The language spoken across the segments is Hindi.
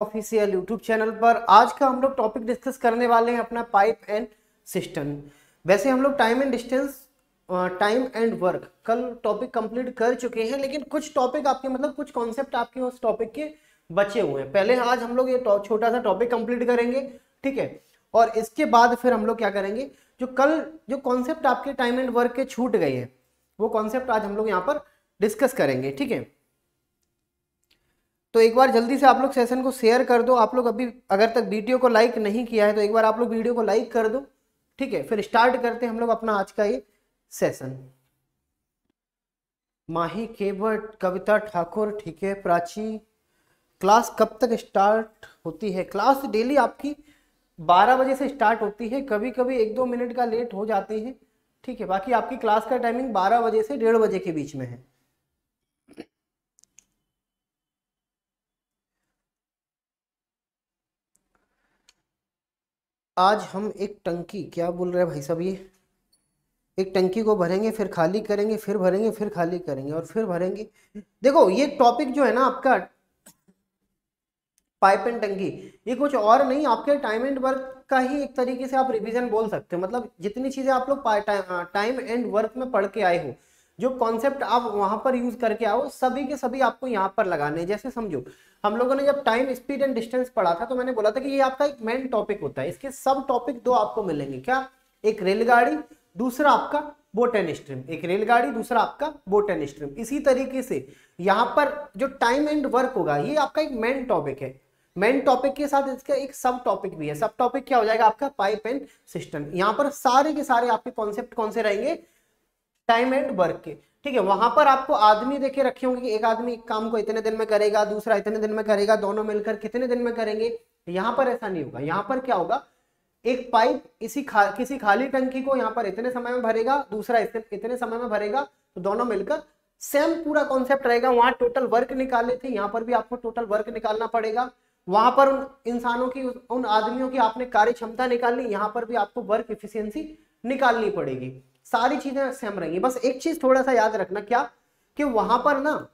ऑफिशियल यूट्यूब चैनल पर। आज का हम लोग टॉपिक डिस्कस करने वाले हैं अपना पाइप एंड सिस्टम वैसे हम लोग time and distance time and work कल टॉपिक कंप्लीट कर चुके हैं, लेकिन कुछ टॉपिक आपके मतलब कुछ कॉन्सेप्ट आपके उस टॉपिक के बचे हुए हैं। पहले आज हम लोग ये छोटा सा टॉपिक कंप्लीट करेंगे, ठीक है? और इसके बाद फिर हम लोग क्या करेंगे, जो कल, जो कॉन्सेप्ट आपके टाइम एंड वर्क के छूट गए हैं, वो कॉन्सेप्ट आज हम लोग यहाँ पर डिस्कस करेंगे, ठीक है? तो एक बार जल्दी से आप लोग सेशन को शेयर कर दो। आप लोग अभी अगर तक वीडियो को लाइक नहीं किया है तो एक बार आप लोग वीडियो को लाइक कर दो। ठीक है? फिर स्टार्ट करते हैं हम लोग अपना आज का ये सेशन माही केवट, कविता ठाकुर, ठीक है? प्राची क्लास कब तक स्टार्ट होती है? क्लास डेली आपकी 12 बजे से स्टार्ट होती है। कभी कभी एक दो मिनट का लेट हो जाते हैं। ठीक है? बाकी आपकी क्लास का टाइमिंग 12 बजे से डेढ़ बजे के बीच में है। आज हम एक टंकी, क्या बोल रहे हैं भाई साहब ये? एक टंकी को भरेंगे, फिर खाली करेंगे, फिर भरेंगे, फिर खाली करेंगे और फिर भरेंगे। देखो, ये टॉपिक जो है ना आपका पाइप एंड टंकी, ये कुछ और नहीं, आपके टाइम एंड वर्क का ही एक तरीके से आप रिवीजन बोल सकते हो। मतलब जितनी चीज़ें आप लोग टाइम एंड वर्क में पढ़ के आए हो जो कॉन्सेप्ट आप वहाँ पर यूज़ करके आओ, सभी के सभी आपको यहाँ पर लगाने जैसे समझो, हम लोगों ने जब टाइम स्पीड एंड डिस्टेंस पढ़ा था तो मैंने बोला था कि ये आपका एक मेन टॉपिक होता है। इसके सब टॉपिक दो आपको मिलेंगे। क्या? एक रेलगाड़ी, दूसरा आपका बोट एंड स्ट्रीम एक रेलगाड़ी, दूसरा आपका बोट एंड स्ट्रीम इसी तरीके से यहाँ पर जो टाइम एंड वर्क होगा, ये आपका एक मेन टॉपिक है। मेन टॉपिक के साथ इसका एक सब टॉपिक भी है। सब टॉपिक क्या हो जाएगा? आपका पाइप एंड सिस्टम यहाँ पर सारे के सारे आपके कॉन्सेप्ट कौन से रहेंगे? टाइम एंड वर्क के ठीक है? वहाँ पर आपको आदमी देखे रखे होंगे कि एक आदमी एक काम को इतने दिन में करेगा दूसरा इतने दिन में करेगा दोनों मिलकर कितने दिन में करेंगे? यहाँ पर ऐसा नहीं होगा। यहाँ पर क्या होगा? एक पाइप इसी खा, किसी खाली टंकी को यहाँ पर इतने समय में भरेगा दूसरा इतने, समय में भरेगा तो दोनों मिलकर सेम पूरा कॉन्सेप्ट रहेगा। वहाँ टोटल वर्क निकाले थे यहाँ पर भी आपको टोटल वर्क निकालना पड़ेगा। वहाँ पर उन इंसानों की उन आदमियों की आपने कार्य क्षमता निकालनी यहाँ पर भी आपको वर्क इफिशियंसी निकालनी पड़ेगी। सारी चीज़ें सेम रहेंगी। बस एक चीज़ थोड़ा सा याद रखना, क्या? कि वहाँ पर ना,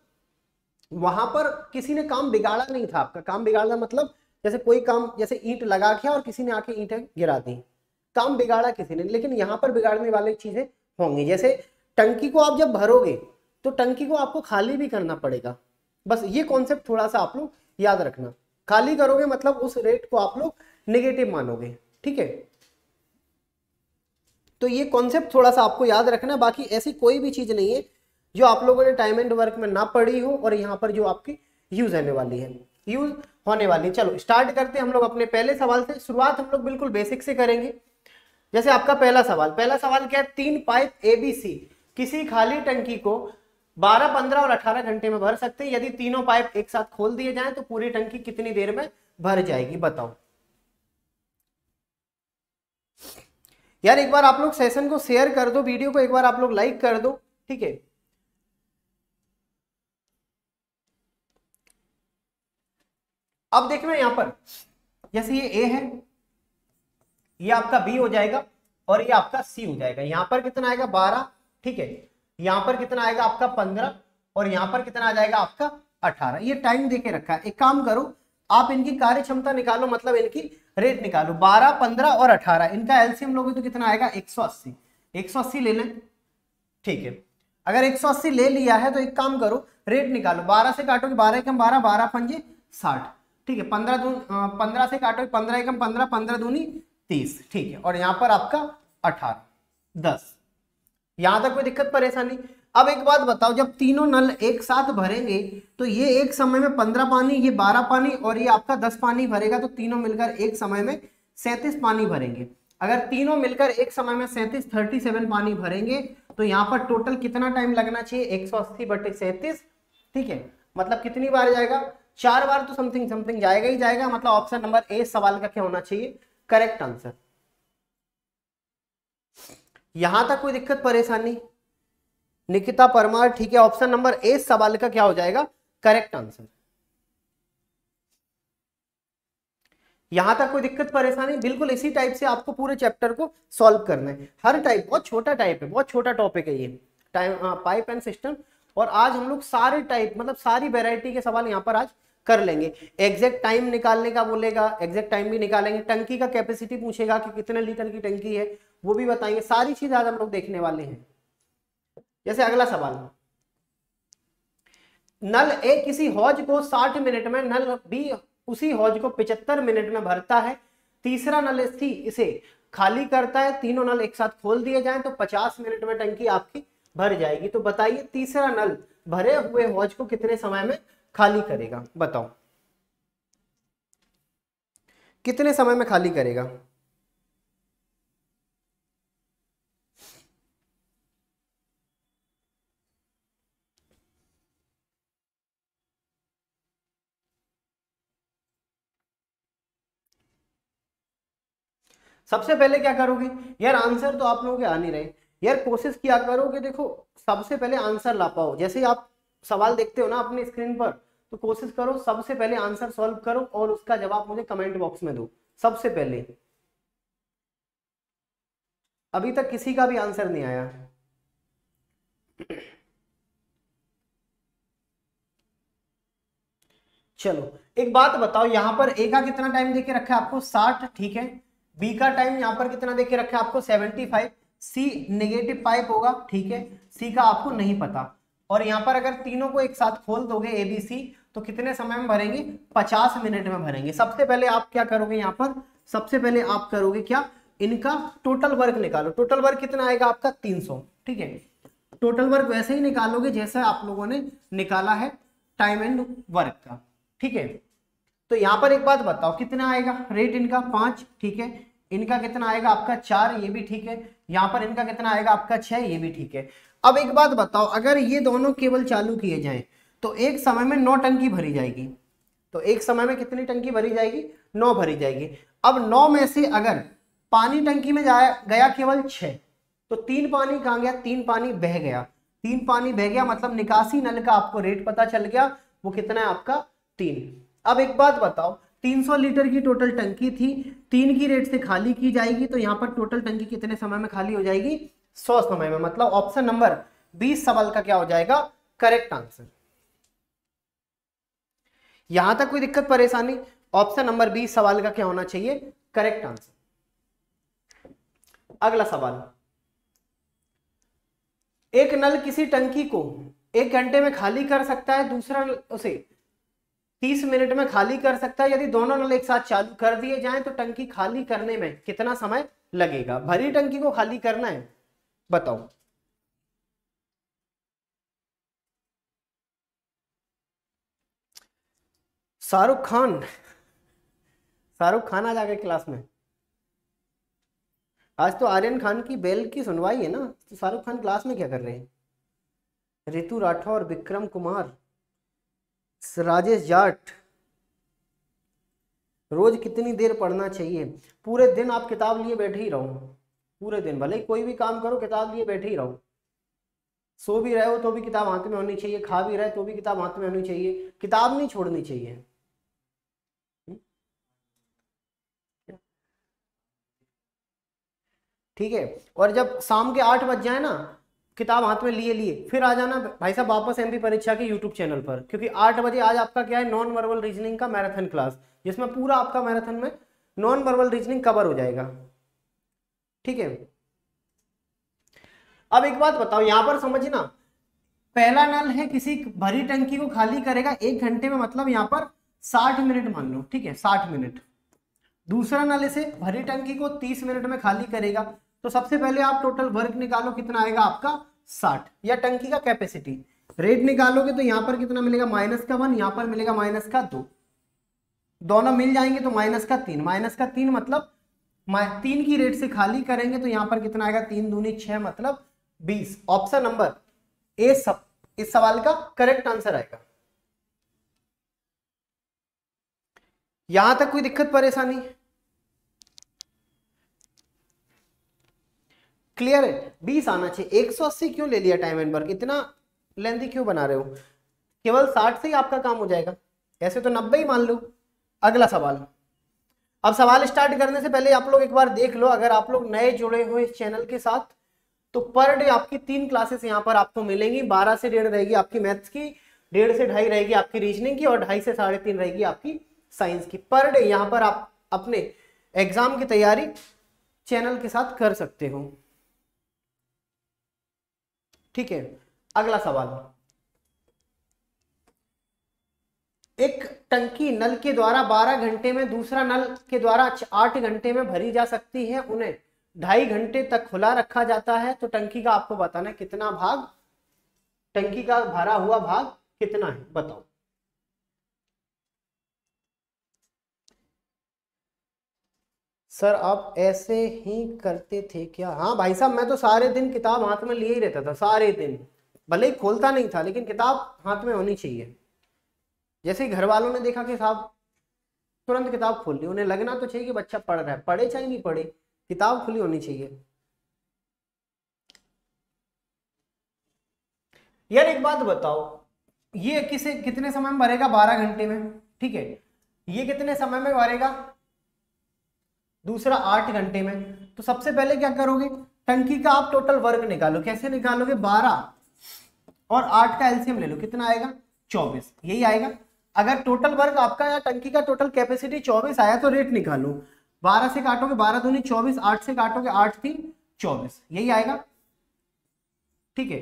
वहाँ पर किसी ने काम बिगाड़ा नहीं था आपका। काम बिगाड़ना मतलब जैसे कोई काम, जैसे ईंट लगा के और किसी ने आके ईंटें गिरा दी। काम बिगाड़ा किसी ने, लेकिन यहाँ पर बिगाड़ने वाली चीज़ें होंगी। जैसे टंकी को आप जब भरोगे तो टंकी को आपको खाली भी करना पड़ेगा। बस ये कॉन्सेप्ट थोड़ा सा आप लोग याद रखना। खाली करोगे मतलब उस रेट को आप लोग निगेटिव मानोगे। ठीक है? तो ये कॉन्सेप्ट थोड़ा सा आपको याद रखना बाकी ऐसी कोई भी चीज़ नहीं है जो आप लोगों ने टाइम एंड वर्क में ना पढ़ी हो और यहाँ पर जो आपकी यूज़ होने वाली है। यूज़ होने वाली चलो स्टार्ट करते हैं हम लोग अपने पहले सवाल से। शुरुआत हम लोग बिल्कुल बेसिक से करेंगे। जैसे आपका पहला सवाल पहला सवाल क्या है? तीन पाइप एबीसी किसी खाली टंकी को 12, 15 और 18 घंटे में भर सकते हैं। यदि तीनों पाइप एक साथ खोल दिए जाएँ तो पूरी टंकी कितनी देर में भर जाएगी बताओ। यार एक बार आप लोग सेशन को शेयर कर दो वीडियो को एक बार आप लोग लाइक कर दो, ठीक है? अब देख रहे यहाँ पर, जैसे ये ए है, ये आपका बी हो जाएगा और ये आपका सी हो जाएगा। यहाँ पर कितना आएगा? बारह, ठीक है? यहाँ पर कितना आएगा? आपका पंद्रह और यहाँ पर कितना आ जाएगा? आपका अठारह। ये टाइम देके रखा है। एक काम करो आप इनकी कार्य क्षमता निकालो मतलब इनकी रेट निकालो। 12, 15 और 18 इनका एलसीएम लोगे तो कितना आएगा? 180 180 ले लें। ठीक है। अगर 180 ले लिया है तो एक काम करो रेट निकालो। 12 से काटोगे 12 एकम 12 12 पंजे 60 ठीक है 15 दून पंद्रह से काटोगे 15 एकम 15 15 दूनी 30 ठीक है और यहाँ पर आपका 18 10 यहाँ तक कोई दिक्कत परेशानी? अब एक बात बताओ, जब तीनों नल एक साथ भरेंगे तो ये एक समय में पंद्रह पानी, ये बारह पानी और ये आपका दस पानी भरेगा तो तीनों मिलकर एक समय में सैंतीस पानी भरेंगे। अगर तीनों मिलकर एक समय में सैंतीस थर्टी सेवन पानी भरेंगे तो यहाँ पर टोटल कितना टाइम लगना चाहिए? एक सौ अस्सी बटे सैंतीस, ठीक है? मतलब कितनी बार जाएगा? चार बार तो समथिंग समथिंग जाएगा ही जाएगा मतलब ऑप्शन नंबर ए सवाल का क्या होना चाहिए? करेक्ट आंसर यहाँ तक कोई दिक्कत, परेशानी? निकिता परमार, ठीक है ऑप्शन नंबर ए सवाल का क्या हो जाएगा? करेक्ट आंसर यहाँ तक कोई दिक्कत, परेशानी? बिल्कुल इसी टाइप से आपको पूरे चैप्टर को सॉल्व करना है। हर टाइप बहुत छोटा टाइप है, बहुत छोटा टॉपिक है ये। टाइम पाइप एंड सिस्टम और आज हम लोग सारे टाइप मतलब सारी वेराइटी के सवाल यहाँ पर आज कर लेंगे। एग्जैक्ट टाइम निकालने का बोलेगा एग्जैक्ट टाइम भी निकालेंगे। टंकी का कैपेसिटी पूछेगा कि कितने लीटर की टंकी है, वो भी बताएँगे। सारी चीज़ आज हम लोग देखने वाले हैं। जैसे अगला सवाल नल ए किसी हौज को 60 मिनट में, नल बी उसी हौज को 75 मिनट में भरता है। तीसरा नल सी इसे खाली करता है, तीनों नल एक साथ खोल दिए जाएँ तो 50 मिनट में टंकी आपकी भर जाएगी। तो बताइए, तीसरा नल भरे हुए हौज को कितने समय में खाली करेगा? बताओ। कितने समय में खाली करेगा? सबसे पहले क्या करोगे? यार आंसर तो आप लोगों के आ नहीं रहे। यार कोशिश किया करो कि देखो, सबसे पहले आंसर ला पाओ। जैसे आप सवाल देखते हो ना अपने स्क्रीन पर तो कोशिश करो सबसे पहले आंसर सॉल्व करो और उसका जवाब मुझे कमेंट बॉक्स में दो, सबसे पहले। अभी तक किसी का भी आंसर नहीं आया। चलो, एक बात बताओ, यहाँ पर ए का कितना टाइम देके रखा है आपको? 60 ठीक है? बी का टाइम यहाँ पर कितना देके रखा है आपको? 75 सी नेगेटिव पाइप होगा, ठीक है? सी का आपको नहीं पता। और यहाँ पर अगर तीनों को एक साथ खोल दोगे ए बी सी तो कितने समय में भरेंगे? 50 मिनट में भरेंगे। सबसे पहले आप क्या करोगे यहाँ पर? सबसे पहले आप करोगे क्या? इनका टोटल वर्क निकालो। टोटल वर्क कितना आएगा आपका? 300 ठीक है? टोटल वर्क वैसे ही निकालोगे जैसे आप लोगों ने निकाला है टाइम एंड वर्क का, ठीक है? तो यहाँ पर एक बात बताओ, कितना आएगा? रेट इनका पाँच, ठीक है? इनका कितना आएगा? आपका चार, ये भी ठीक है। यहाँ पर इनका कितना आएगा? आपका छह, ये भी ठीक है। अब एक बात बताओ, अगर ये दोनों केवल चालू किए जाएँ तो एक समय में नौ टंकी भरी जाएगी। तो एक समय में कितनी टंकी भरी जाएगी? नौ भरी जाएगी। अब नौ में से अगर पानी टंकी में जाया, गया केवल छह तो तीन पानी कहा गया? तीन पानी बह गया। तीन पानी बह गया मतलब निकासी नल का आपको रेट पता चल गया, वो कितना है आपका? तीन। अब एक बात बताओ 300 लीटर की टोटल टंकी थी, तीन की रेट से खाली की जाएगी तो यहाँ पर टोटल टंकी कितने समय में खाली हो जाएगी? 100 समय में मतलब ऑप्शन नंबर 20 सवाल का क्या हो जाएगा? करेक्ट आंसर यहाँ तक कोई दिक्कत, परेशानी? ऑप्शन नंबर 20 सवाल का क्या होना चाहिए? करेक्ट आंसर अगला सवाल. एक नल किसी टंकी को एक घंटे में खाली कर सकता है, दूसरा उसे तीस मिनट में खाली कर सकता है। यदि दोनों नल एक साथ चालू कर दिए जाए तो टंकी खाली करने में कितना समय लगेगा? भरी टंकी को खाली करना है? बताओ। शाहरुख खान। शाहरुख खान आ जाएगा क्लास में। आज तो आर्यन खान की बेल की सुनवाई है ना? तो शाहरुख खान क्लास में क्या कर रहे हैं? ऋतु राठौर, विक्रम कुमार। राजेश जाट, रोज कितनी देर पढ़ना चाहिए? पूरे दिन आप किताब लिए बैठे ही रहो। पूरे दिन, भले कोई भी काम करो, किताब लिए बैठे ही रहो। सो भी रहे हो तो भी किताब हाथ में होनी चाहिए, खा भी रहे तो भी किताब हाथ में होनी चाहिए। किताब नहीं छोड़नी चाहिए? ठीक है? और जब शाम के आठ बज जाए ना किताब हाथ में लिए लिए। फिर आ जाना भाई साहब वापस एमपी परीक्षा के यूट्यूब चैनल पर। क्योंकि आठ बजे आज आपका क्या है नॉन वर्बल रीजनिंग का मैराथन क्लास जिसमें पूरा आपका मैराथन में नॉन वर्बल रीजनिंग कवर हो जाएगा। ठीक है? अब एक बात बताओ, यहाँ पर समझना पहला नल है किसी भरी टंकी को खाली करेगा, एक घंटे में मतलब यहाँ पर साठ मिनट मान लो, ठीक है, साठ मिनट। दूसरा नल इसे भरी टंकी को तीस मिनट में खाली करेगा। तो सबसे पहले आप टोटल वर्क निकालो, कितना आएगा आपका? साठ या टंकी का कैपेसिटी रेट निकालोगे तो यहाँ पर कितना मिलेगा? माइनस का वन यहाँ पर मिलेगा माइनस का दो। दोनों मिल जाएँगे तो माइनस का तीन। माइनस का तीन मतलब तीन की रेट से खाली करेंगे तो यहाँ पर कितना आएगा? तीन दूनी छह मतलब बीस। ऑप्शन नंबर ए सब, इस सवाल का करेक्ट आंसर आएगा। यहाँ तक कोई दिक्कत, परेशानी? क्लियर है? बीस आना चाहिए। एक सौ अस्सी क्यों ले लिया टाइम एंड वर्क इतना लेंथी क्यों बना रहे हो? केवल साठ से ही आपका काम हो जाएगा। ऐसे तो नब्बे ही मान लो। अगला सवाल। अब सवाल स्टार्ट करने से पहले आप लोग एक बार देख लो। अगर आप लोग नए जुड़े हो इस चैनल के साथ तो पर डे आपकी तीन क्लासेस यहाँ पर आपको मिलेंगी। बारह से डेढ़ रहेगी आपकी मैथ्स की, डेढ़ से ढाई रहेगी आपकी रीजनिंग की, और ढाई से साढ़े तीन रहेगी आपकी साइंस की। पर डे यहाँ पर आप अपने एग्ज़ाम की तैयारी चैनल के साथ कर सकते हो। ठीक है, अगला सवाल। एक टंकी नल के द्वारा 12 घंटे में दूसरा नल के द्वारा 8 घंटे में भरी जा सकती है, उन्हें ढाई घंटे तक खुला रखा जाता है तो टंकी का आपको बताना है कितना भाग, टंकी का भरा हुआ भाग कितना है, बताओ। सर, आप ऐसे ही करते थे क्या? हाँ भाई साहब, मैं तो सारे दिन किताब हाथ में लिए ही रहता था, सारे दिन। भले ही खोलता नहीं था, लेकिन किताब हाथ में होनी चाहिए। जैसे ही घर वालों ने देखा कि साहब, तुरंत किताब खोल ली। उन्हें लगना तो चाहिए कि बच्चा पढ़ रहा है। पढ़े चाहे नहीं पढ़े, किताब खुली होनी चाहिए। यार, एक बात बताओ, ये किसे, कितने समय में भरेगा? बारह घंटे में? ठीक है। ये कितने समय में भरेगा? दूसरा आठ घंटे में तो सबसे पहले क्या करोगे? टंकी का आप टोटल वर्क निकालो। कैसे निकालोगे? बारह। और आठ का एलसीएम ले लो। कितना आएगा? चौबीस। यही आएगा। अगर टोटल वर्क आपका या टंकी का टोटल कैपेसिटी चौबीस आया तो रेट निकालो। बारह से काटोगे, बारह दूनी चौबीस, आठ से काटोगे, आठ तीन, चौबीस। यही आएगा। ठीक है।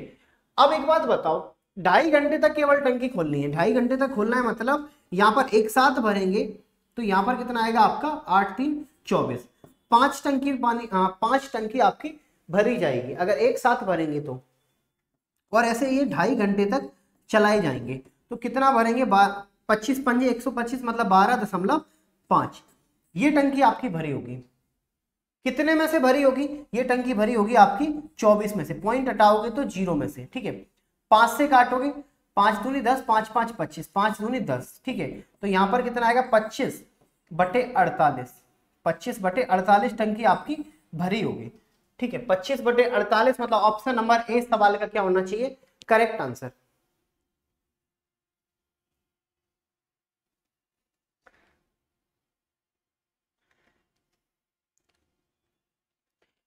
अब एक बात बताओ। ढाई घंटे तक केवल टंकी खोलनी है। ढाई घंटे तक खोलना है मतलब यहाँ पर एक साथ भरेंगे तो यहाँ पर कितना आएगा आपका? आठ तीन। चौबीस। पाँच टंकी पानी पाँच टंकी आपकी भरी जाएगी। अगर एक साथ भरेंगे तो। और ऐसे ये ढाई घंटे तक चलाए जाएँगे। तो कितना भरेंगे? पच्चीस पंजे, एक सौ पच्चीस मतलब बारह दशमलव पाँच। ये टंकी आपकी भरी होगी। कितने में से भरी होगी? ये टंकी भरी होगी आपकी चौबीस में से। पॉइंट हटाओगे तो ज़ीरो में से, ठीक है? पाँच से काटोगे, पाँच दूनी दस, पाँच पाँच, पच्चीस। पाँच दूनी दस, ठीक है? तो यहाँ पर कितना आएगा? पच्चीस बटे अड़तालीस। पच्चीस बटे अड़तालीस टंकी आपकी भरी होगी। ठीक है, पच्चीस बटे अड़तालीस मतलब ऑप्शन नंबर ए सवाल का क्या होना चाहिए? करेक्ट आंसर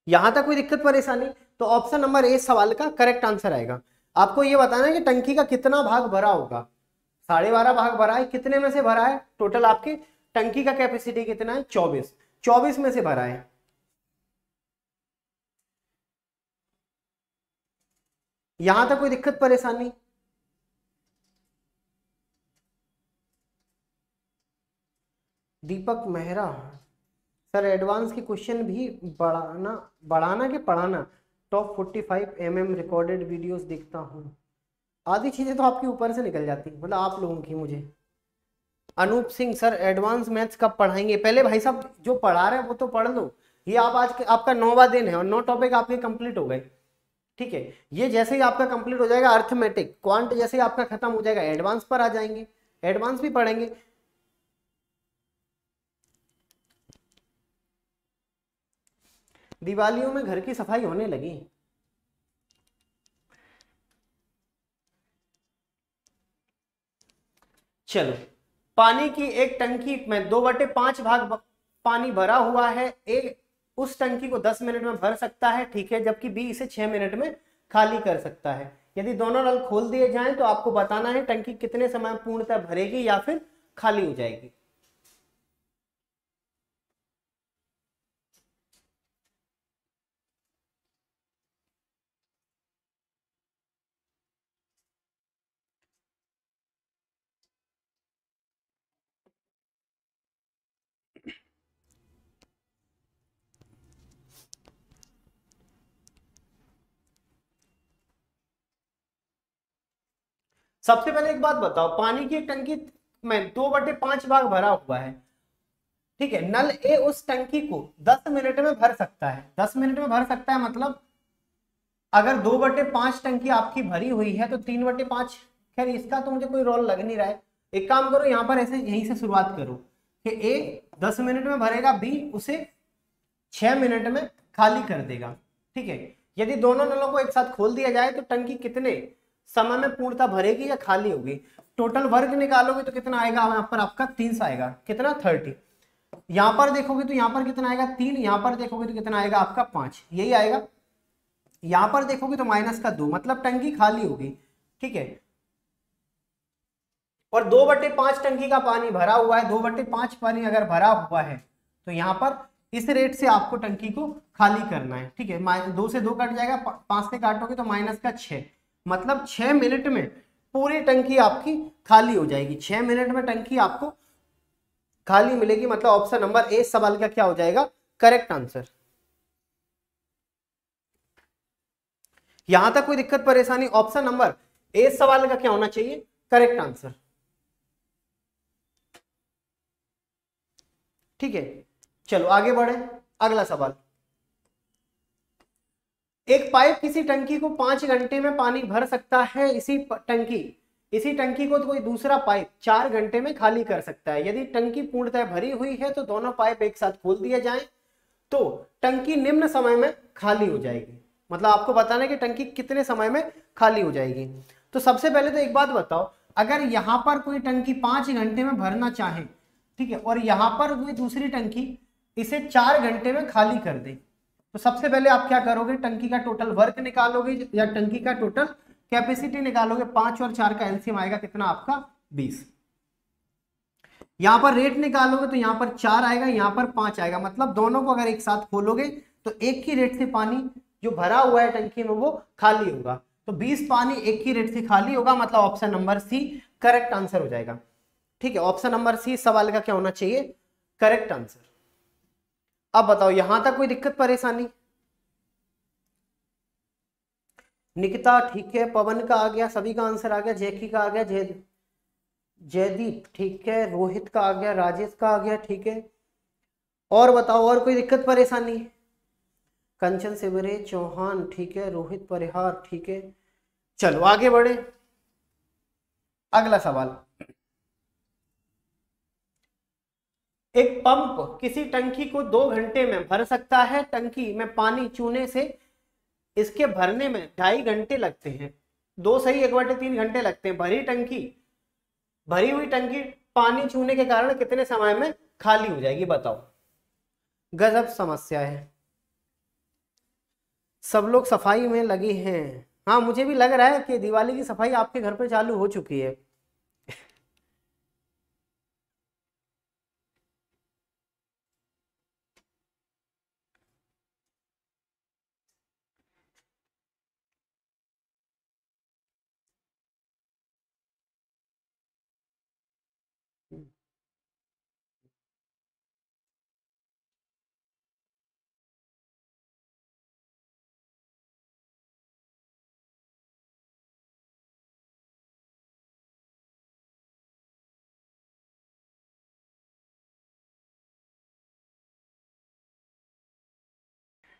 यहाँ तक कोई दिक्कत, परेशानी? तो ऑप्शन नंबर ए सवाल का करेक्ट आंसर आएगा। आपको यह बताना है कि टंकी का कितना भाग भरा होगा? साढ़े बारह भाग भरा है। कितने में से भरा है? टोटल आपकी टंकी का कैपेसिटी कितना है? चौबीस। चौबीस में से भरा है। यहाँ तक कोई दिक्कत, परेशानी? दीपक मेहरा, सर एडवांस के क्वेश्चन भी बढ़ाना बढ़ाना कि पढ़ाना। Top 45 M M recorded videos देखता हूँ। आधी चीज़ें तो आपके ऊपर से निकल जाती मतलब आप लोगों की मुझे। Anoop Singh sir advance maths कब पढ़ाएँगे? पहले भाई साहब, जो पढ़ा रहे हैं वो तो पढ़ लो। ये आप आज आपका नौवा दिन है और नौ टॉपिक आपके कंप्लीट हो गए। ठीक है? ये जैसे ही आपका कंप्लीट हो जाएगा अर्थमेटिक क्वांट जैसे ही आपका खत्म हो जाएगा एडवांस पर आ जाएँगे। एडवांस भी पढ़ेंगे। दिवालियों में घर की सफ़ाई होने लगी। चलो। पानी की एक टंकी में दो बटे पाँच भाग पानी भरा हुआ है। ए उस टंकी को दस मिनट में भर सकता है, ठीक है, जबकि बी इसे छह मिनट में खाली कर सकता है। यदि दोनों नल खोल दिए जाएँ तो आपको बताना है टंकी कितने समय पूर्णतः भरेगी या फिर खाली हो जाएगी। सबसे पहले एक बात बताओ, पानी की टंकी में दो बटे पाँच भाग भरा हुआ है, ठीक है? नल ए उस टंकी को दस मिनट में भर सकता है। दस मिनट में भर सकता है मतलब अगर दो बटे पाँच टंकी आपकी भरी हुई है तो तीन बटे पाँच, खैर, इसका तो मुझे कोई रोल लग नहीं रहा है। एक काम करो, यहाँ पर ऐसे, यहीं से शुरुआत करो कि ए दस मिनट में भरेगा बी उसे छह मिनट में खाली कर देगा, ठीक है? यदि दोनों नलों को एक साथ खोल दिया जाए तो टंकी कितने समय में पूर्णता भरेगी या खाली होगी? टोटल वर्ग निकालोगे तो कितना आएगा? यहाँ पर आपका तीन सौ आएगा। कितना? थर्टी। यहाँ पर देखोगे तो यहाँ पर कितना आएगा? तीन। यहाँ पर देखोगे तो कितना आएगा? आपका पाँच। यही आएगा। यहाँ पर देखोगे तो माइनस का दो। मतलब टंकी खाली होगी। ठीक है? और दो बटे पाँच टंकी का पानी भरा हुआ है। दो बटे पाँच पानी अगर भरा हुआ है तो यहाँ पर इस रेट से आपको टंकी को खाली करना है। ठीक है? दो से दो कट जाएगा। पाँच से काटोगे तो माइनस का छह मतलब छह मिनट में पूरी टंकी आपकी खाली हो जाएगी। छह मिनट में टंकी आपको खाली मिलेगी। मतलब ऑप्शन नंबर ए सवाल का क्या हो जाएगा? करेक्ट आंसर यहाँ तक कोई दिक्कत, परेशानी? ऑप्शन नंबर ए सवाल का क्या होना चाहिए? करेक्ट आंसर ठीक है? चलो, आगे बढ़े। अगला सवाल। एक पाइप किसी टंकी को पाँच घंटे में पानी भर सकता है, इसी टंकी। इसी टंकी को तो कोई दूसरा पाइप चार घंटे में खाली कर सकता है। यदि टंकी पूर्णतः भरी हुई है तो दोनों पाइप एक साथ खोल दिए जाएँ तो टंकी निम्न समय में खाली हो जाएगी। मतलब आपको बताना है कि टंकी कितने समय में खाली हो जाएगी। तो सबसे पहले तो एक बात बताओ, अगर यहाँ पर कोई टंकी पाँच घंटे में भरना चाहे, ठीक है, और यहाँ पर कोई दूसरी टंकी इसे चार घंटे में खाली कर दे तो सबसे पहले आप क्या करोगे? टंकी का टोटल वर्क निकालोगे या टंकी का टोटल कैपेसिटी निकालोगे? पाँच और चार का एलसीएम आएगा कितना आपका? बीस। यहाँ पर रेट निकालोगे तो यहाँ पर चार आएगा, यहाँ पर पाँच आएगा। मतलब दोनों को अगर एक साथ खोलोगे तो एक ही रेट से पानी जो भरा हुआ है टंकी में वो खाली होगा। तो 20 पानी एक ही रेट से खाली होगा मतलब option number C correct answer हो जाएगा। ठीक है ऑप्शन नंबर सी सवाल का क्या होना चाहिए? करेक्ट आंसर अब बताओ, यहाँ तक कोई दिक्कत, परेशानी? निकिता, ठीक है, पवन का आ गया, सभी का आंसर आ गया, जैकी का आ गया, जय जयदीप, ठीक है, रोहित का आ गया, राजेश का आ गया, ठीक है। और बताओ, और कोई दिक्कत, परेशानी? कंचन सिवरे चौहान, ठीक है, रोहित, परिहार, ठीक है। चलो, आगे बढ़े। अगला सवाल। एक पंप किसी टंकी को दो घंटे में भर सकता है। टंकी में पानी चूने से इसके भरने में ढाई घंटे लगते हैं। दो सही, एक बटे तीन घंटे लगते हैं। भरी टंकी, भरी हुई टंकी पानी छूने के कारण कितने समय में खाली हो जाएगी, बताओ। गजब समस्या है। सब लोग सफ़ाई में लगे हैं। हाँ मुझे भी लग रहा है कि दिवाली की सफ़ाई आपके घर पे चालू हो चुकी है।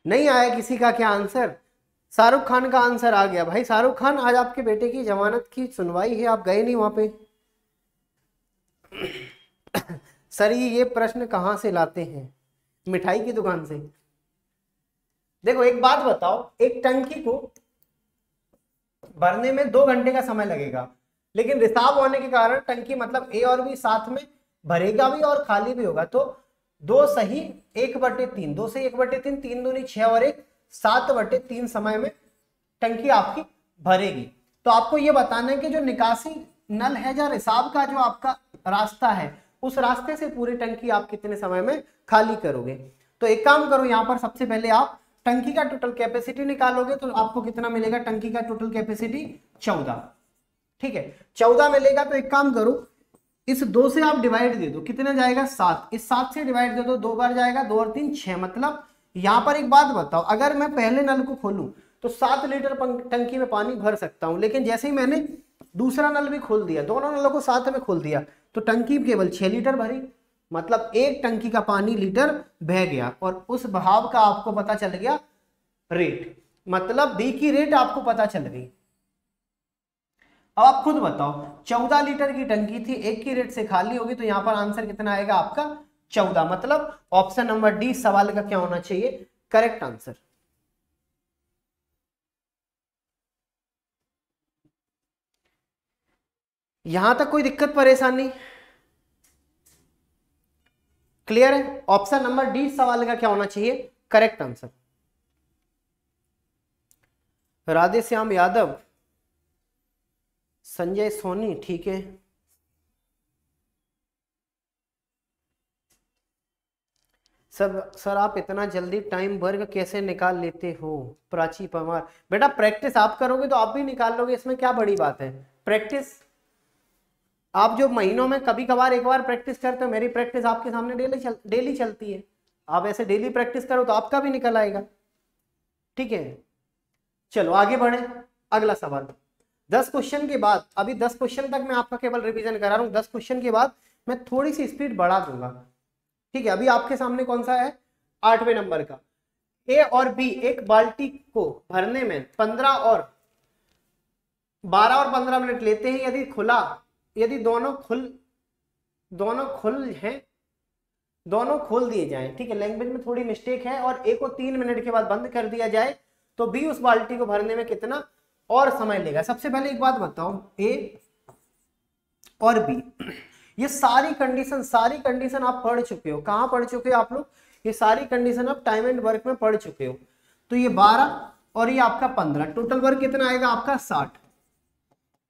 नहीं आया किसी का क्या आंसर? शाहरुख खान का आंसर आ गया। भाई शाहरुख खान आज आपके बेटे की जमानत की सुनवाई है, आप गए नहीं वहाँ पे? सर, ये प्रश्न कहाँ से लाते हैं? मिठाई की दुकान से। देखो, एक बात बताओ, एक टंकी को भरने में दो घंटे का समय लगेगा, लेकिन रिसाव होने के कारण टंकी मतलब ए और बी साथ में भरेगा भी और खाली भी होगा तो दो सही, एक बटे तीन। दो से एक बटे तीन तीन दूनी छह और एक, सात बटे तीन समय में टंकी आपकी भरेगी। तो आपको ये बताना है कि जो निकासी नल है या रिसाव का जो आपका रास्ता है, उस रास्ते से पूरी टंकी आप कितने समय में खाली करोगे? तो एक काम करो, यहाँ पर सबसे पहले आप टंकी का टोटल कैपेसिटी निकालोगे तो आपको कितना मिलेगा? टंकी का टोटल कैपेसिटी चौदह। ठीक है? चौदह मिलेगा तो एक काम करो इस दो से आप डिवाइड दे दो। कितने जाएगा? सात। इस सात से डिवाइड दे दो दो बार जाएगा, दो और तीन, छह। मतलब यहाँ पर एक बात बताओ, अगर मैं पहले नल को खोलूं तो सात लीटर टंकी में पानी भर सकता हूँ, लेकिन जैसे ही मैंने दूसरा नल भी खोल दिया, दोनों नलों को साथ में खोल दिया तो टंकी केवल छह लीटर भरी मतलब एक टंकी का पानी लीटर बह गया, और उस भाव का आपको पता चल गया रेट। मतलब डी की रेट आपको पता चल गई। अब आप खुद बताओ, चौदह लीटर की टंकी थी, एक की रेट से खाली होगी तो यहाँ पर आंसर कितना आएगा आपका? चौदह। मतलब ऑप्शन नंबर डी सवाल का क्या होना चाहिए? करेक्ट आंसर यहाँ तक कोई दिक्कत, परेशानी? क्लियर है? ऑप्शन नंबर डी सवाल का क्या होना चाहिए? करेक्ट आंसर राधे श्याम यादव संजय सोनी, ठीक है? सब सर, आप इतना जल्दी टाइम वर्ग कैसे निकाल लेते हो? प्राची पवार। बेटा, प्रैक्टिस आप करोगे तो आप भी निकाल लोगे, इसमें क्या बड़ी बात है? प्रैक्टिस? आप जो महीनों में कभी कभार एक बार प्रैक्टिस करते हो, मेरी प्रैक्टिस आपके सामने डेली चल, डेली चलती है। आप ऐसे डेली प्रैक्टिस करो तो आपका भी निकल आएगा। ठीक है? चलो, आगे बढ़े। अगला सवाल। दस क्वेश्चन के बाद, अभी दस क्वेश्चन तक मैं आपका केवल रिवीजन करा रहा हूँ। दस क्वेश्चन के बाद मैं थोड़ी सी स्पीड बढ़ा दूँगा। ठीक है, अभी आपके सामने कौन सा है? आठवें नंबर का। ए और बी एक बाल्टी को भरने में पंद्रह और बारह और पंद्रह मिनट लेते हैं। यदि खुला, यदि दोनों खुल दोनों खुल हैं, दोनों खोल दिए जाएँ। ठीक है लैंग्वेज में थोड़ी मिस्टेक है और ए को तीन मिनट के बाद बंद कर दिया जाए तो बी उस बाल्टी को भरने में कितना और समय लेगा। सबसे पहले एक बात बताओ ए और बी ये सारी कंडीशन सारी कंडीशन आप पढ़ चुके हो। कहाँ पढ़ चुके हो आप लोग? ये सारी कंडीशन आप टाइम एंड वर्क में पढ़ चुके हो। तो ये बारह और ये आपका पंद्रह। टोटल वर्क कितना आएगा? आपका साठ।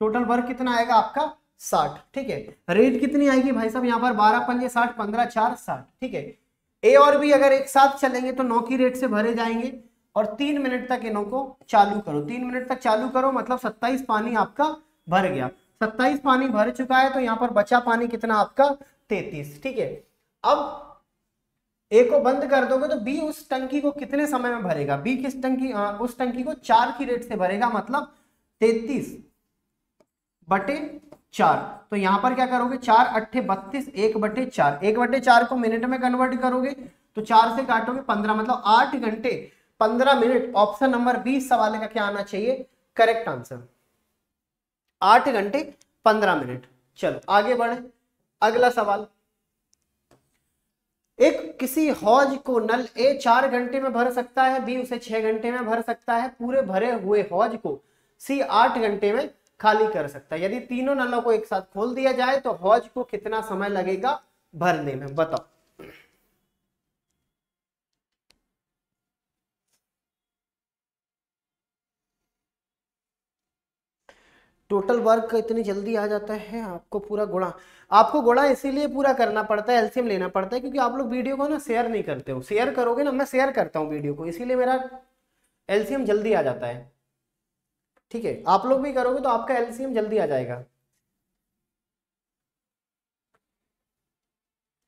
टोटल वर्क कितना आएगा? आपका साठ। ठीक है? रेट कितनी आएगी भाई साहब? यहाँ पर बारह, पंजे साठ, पंद्रह, चार, साठ। ठीक है? ए और बी अगर एक साथ चलेंगे तो नौ की रेट से भरे जाएँगे। और तीन मिनट तक इनों को चालू करो। तीन मिनट तक चालू करो मतलब सत्ताईस पानी आपका भर गया। सत्ताईस पानी भर चुका है तो यहाँ पर बचा पानी कितना आपका? तैतीस ठीक है? अब ए को बंद कर दोगे तो बी उस टंकी को कितने समय में भरेगा? बी किस टंकी आ, उस टंकी को चार की रेट से भरेगा मतलब तैतीस बटे चार। तो यहाँ पर क्या करोगे? चार अट्ठे बत्तीस एक बटे चार। एक बटे चार को मिनट में कन्वर्ट करोगे तो चार से काटोगे पंद्रह मतलब आठ घंटे। पंद्रह मिनट ऑप्शन नंबर बीस सवाल का क्या आना चाहिए? करेक्ट आंसर आठ घंटे, पंद्रह मिनट। चलो, आगे बढ़े। अगला सवाल। एक किसी हौज को नल ए चार घंटे में भर सकता है, बी उसे छह घंटे में भर सकता है, पूरे भरे हुए हौज को सी आठ घंटे में खाली कर सकता है। यदि तीनों नलों को एक साथ खोल दिया जाए तो हौज को कितना समय लगेगा भरने में? बताओ। टोटल वर्क इतनी जल्दी आ जाता है, आपको पूरा गुणा। आपको गुणा इसीलिए पूरा करना पड़ता है, एलसीएम लेना पड़ता है, क्योंकि आप लोग वीडियो को ना शेयर नहीं करते हो। शेयर करोगे ना, मैं शेयर करता हूँ वीडियो को, इसीलिए मेरा एलसीएम जल्दी आ जाता है। ठीक है, आप लोग भी करोगे तो आपका एलसीएम जल्दी आ जाएगा।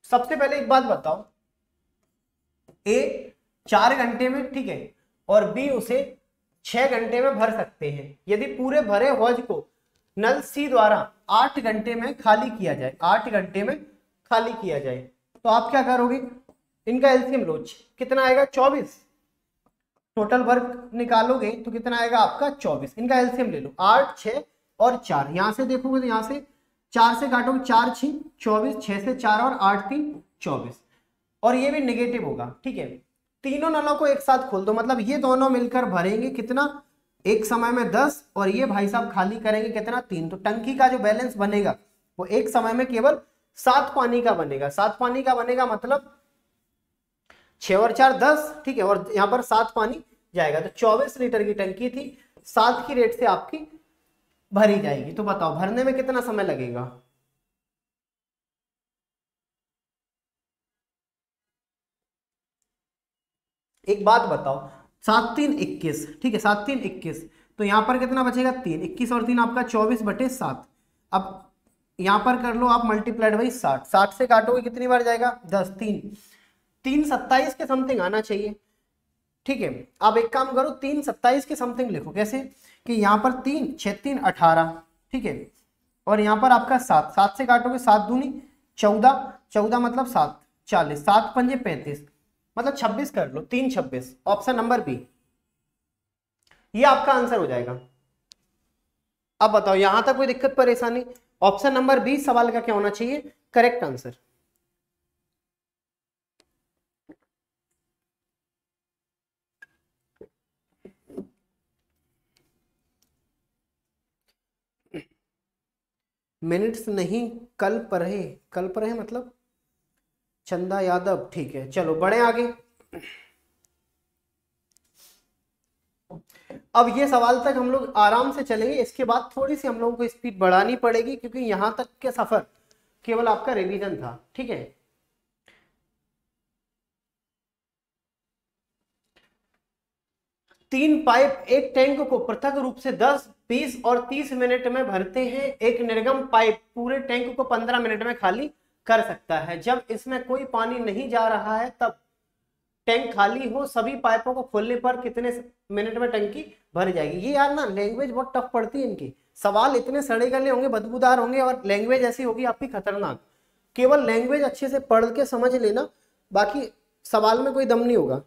सबसे पहले एक बात बताओ। ए, चार घंटे में, ठीक है, और बी, उसे छह घंटे में भर सकते हैं। यदि पूरे भरे हौज को नल सी द्वारा आठ घंटे में खाली किया जाए, आठ घंटे में खाली किया जाए तो आप क्या करोगे? इनका एल्सियम लो कितना आएगा? चौबीस। टोटल वर्क निकालोगे तो कितना आएगा आपका? चौबीस। इनका एल्सियम ले लो। आठ छ और चार। यहाँ से देखोगे तो यहाँ से चार से काटोगे, चार छी चौबीस, छह से चार और आठ, तीन, चौबीस। और ये भी निगेटिव होगा, ठीक है? तीनों नलों को एक साथ खोल दो। मतलब ये दोनों मिलकर भरेंगे कितना? एक समय में दस और ये भाई साहब खाली करेंगे कितना? तीन। तो टंकी का जो बैलेंस बनेगा, वो एक समय में केवल सात पानी का बनेगा। सात पानी का बनेगा मतलब छह और चार दस, ठीक है? और यहाँ पर सात पानी जाएगा। तो चौबीस लीटर की टंकी थी, सात की रेट से आपकी भरी जाएगी। तो बताओ, भरने में कितना समय लगेगा? एक बात बताओ, सात तीन इक्कीस, ठीक है, सात तीन इक्कीस तो यहाँ पर कितना बचेगा? तीन, इक्कीस और तीन आपका चौबीस बटे सात। अब यहाँ पर कर लो आप मल्टीप्लाइड बाई साठ। साठ से काटोगे कितनी बार जाएगा? दस, तीन। तीन सत्ताईस के समथिंग आना चाहिए, ठीक है? आप एक काम करो, तीन सत्ताईस के समथिंग लिखो। कैसे? कि यहाँ पर तीन छ तीन, अठारह, ठीक है? और यहाँ पर आपका सात। सात से काटोगे, सात दूनी, चौदह। चौदह मतलब सात, चालीस। सात पंजे पैंतीस। मतलब छब्बीस कर लो, तीन छब्बीस। ऑप्शन नंबर बी ये आपका आंसर हो जाएगा। अब बताओ, यहाँ तक कोई दिक्कत, परेशानी? ऑप्शन नंबर बी सवाल का क्या होना चाहिए? करेक्ट आंसर मिनट्स नहीं कल पर है कल पर है मतलब? चंदा यादव ठीक है चलो बढ़े आगे। अब ये सवाल तक हम लोग आराम से चलेंगे इसके बाद थोड़ी सी हम लोगों को स्पीड बढ़ानी पड़ेगी क्योंकि यहाँ तक के सफ़र केवल आपका रिवीजन था ठीक है? तीन पाइप एक टैंक को पृथक रूप से 10, 20 और 30 मिनट में भरते हैं एक निर्गम पाइप पूरे टैंक को 15 मिनट में खाली कर सकता है। जब इसमें कोई पानी नहीं जा रहा है, तब टैंक खाली हो, सभी पाइपों को खोलने पर कितने मिनट में टंकी भर जाएगी? ये यार ना लैंग्वेज बहुत टफ पड़ती है इनकी। सवाल इतने सड़े गले होंगे, बदबूदार होंगे और लैंग्वेज ऐसी होगी आपकी खतरनाक। केवल लैंग्वेज अच्छे से पढ़ के समझ लेना, बाकी सवाल में कोई दम नहीं होगा।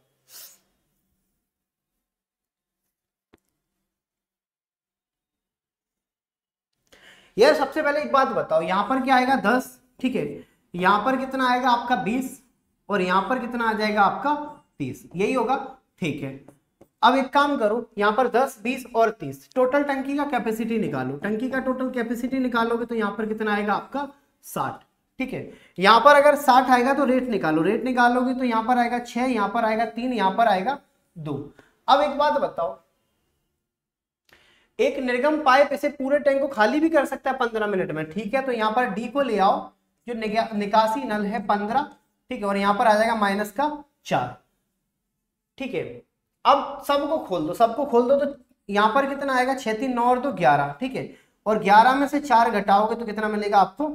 यार, सबसे पहले एक बात बताओ, यहाँ पर क्या आएगा? दस? ठीक है। यहाँ पर कितना आएगा आपका बीस और यहाँ पर कितना आ जाएगा आपका तीस। यही होगा ठीक है। अब एक काम करो यहाँ पर 10, 20 और 30 टोटल टंकी का कैपेसिटी निकालो। टंकी का टोटल कैपेसिटी निकालोगे तो यहाँ पर कितना आएगा आपका 60 ठीक है। यहाँ पर अगर 60 आएगा तो रेट निकालो। रेट निकालोगे तो यहाँ पर आएगा 6 यहाँ पर आएगा 3 यहाँ पर आएगा 2 अब एक बात बताओ एक निर्गम पाइप इसे पूरे टैंक को खाली भी कर सकता है पंद्रह मिनट में ठीक है। तो यहाँ पर डी को ले आओ जो निकासी नल है पंद्रह, ठीक है, और यहाँ पर आ जाएगा माइनस का चार। ठीक है, अब सबको खोल दो, सबको खोल दो तो यहाँ पर कितना आएगा? छह, तीन, नौ और दो, ग्यारह, ठीक है? और ग्यारह में से चार घटाओगे तो कितना मिलेगा आपको?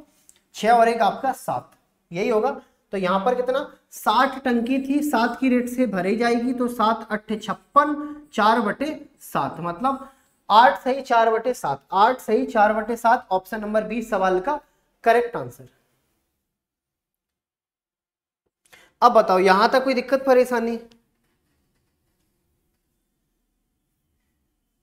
छह और एक आपका सात, यही होगा। तो यहाँ पर कितना? साठ टंकी थी, सात की रेट से भरी जाएगी तो सात अट्ठे छप्पन, चार बटे सात मतलब आठ सही चार बटे सात, आठ सही चार बटे सात, ऑप्शन नंबर बीस सवाल का करेक्ट आंसर। अब बताओ, यहाँ तक कोई दिक्कत, परेशानी?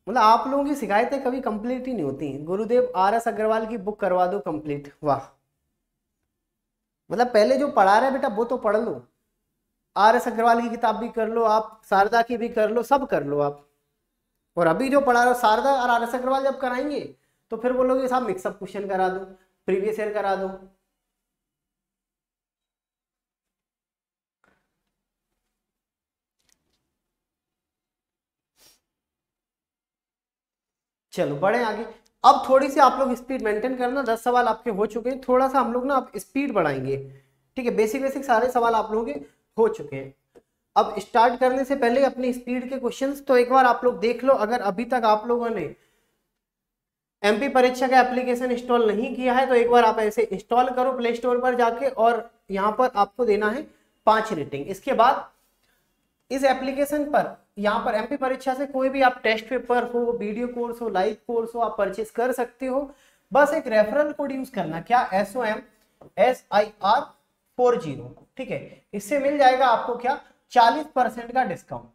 मतलब आप लोगों की शिकायतें कभी कंप्लीट ही नहीं होती गुरुदेव, आर एस अग्रवाल की बुक करवा दो कंप्लीट वाह। मतलब पहले जो पढ़ा रहे बेटा, वो तो पढ़ लो। आर एस अग्रवाल की किताब भी कर लो आप, शारदा की भी कर लो, सब कर लो आप। और अभी जो पढ़ा रहे हो, शारदा और आर एस अग्रवाल जब कराएँगे तो फिर बोलोगे साहब मिक्सअप क्वेश्चन करा दो प्रीवियस ईयर करा दो। चलो बढ़े आगे। अब थोड़ी सी आप लोग स्पीड मेंटेन करना, दस सवाल आपके हो चुके हैं। थोड़ा सा हम लोग ना आप स्पीड बढ़ाएँगे। ठीक है बेसिक बेसिक सारे सवाल आप लोगों के हो चुके हैं। अब स्टार्ट करने से पहले अपनी स्पीड के क्वेश्चंस तो एक बार आप लोग देख लो, अगर अभी तक आप लोगों ने एमपी परीक्षा का एप्लीकेशन इंस्टॉल नहीं किया है तो एक बार आप ऐसे इंस्टॉल करो प्ले स्टोर पर जाके, और यहाँ पर आपको देना है पाँच रेटिंग इसके बाद इस एप्लीकेशन पर, यहाँ पर एमपी परीक्षा से कोई भी आप टेस्ट पेपर हो, वीडियो कोर्स हो, लाइव कोर्स हो, आप परचेस कर सकते हो। बस एक रेफरल कोड यूज़ करना, क्या? S O M S I R four zero. ठीक है? इससे मिल जाएगा आपको क्या? चालीस परसेंट का डिस्काउंट।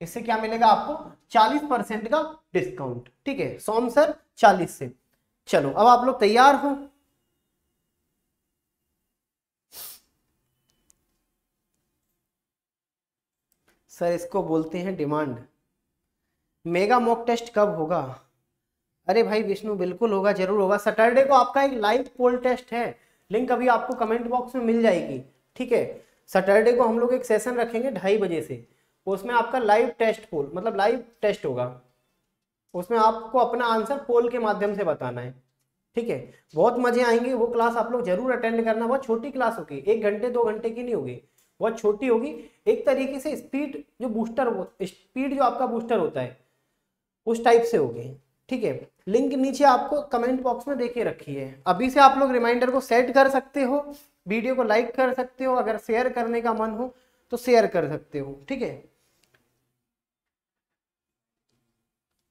इससे क्या मिलेगा आपको? चालीस परसेंट का डिस्काउंट। ठीक है? सोम सर चालीस से। चलो, अब आप लोग तैयार हो? सर, इसको बोलते हैं डिमांड। मेगा मॉक टेस्ट कब होगा? अरे भाई, विष्णु, बिल्कुल होगा, ज़रूर होगा। सैटरडे को आपका एक लाइव पोल टेस्ट है। लिंक अभी आपको कमेंट बॉक्स में मिल जाएगी। ठीक है? सैटरडे को हम लोग एक सेशन रखेंगे ढाई बजे से। उसमें आपका लाइव टेस्ट पोल मतलब लाइव टेस्ट होगा। उसमें आपको अपना आंसर पोल के माध्यम से बताना है। ठीक है? बहुत मज़े आएँगे। वो क्लास आप लोग ज़रूर अटेंड करना। बहुत छोटी क्लास होगी। एक घंटे, दो घंटे की नहीं होगी। बहुत छोटी होगी। एक तरीके से स्पीड जो बूस्टर स्पीड जो आपका बूस्टर होता है, उस टाइप से होगी। ठीक है? लिंक नीचे आपको कमेंट बॉक्स में देखे रखी है। अभी से आप लोग रिमाइंडर को सेट कर सकते हो वीडियो को लाइक कर सकते हो, अगर शेयर करने का मन हो तो शेयर कर सकते हो। ठीक है?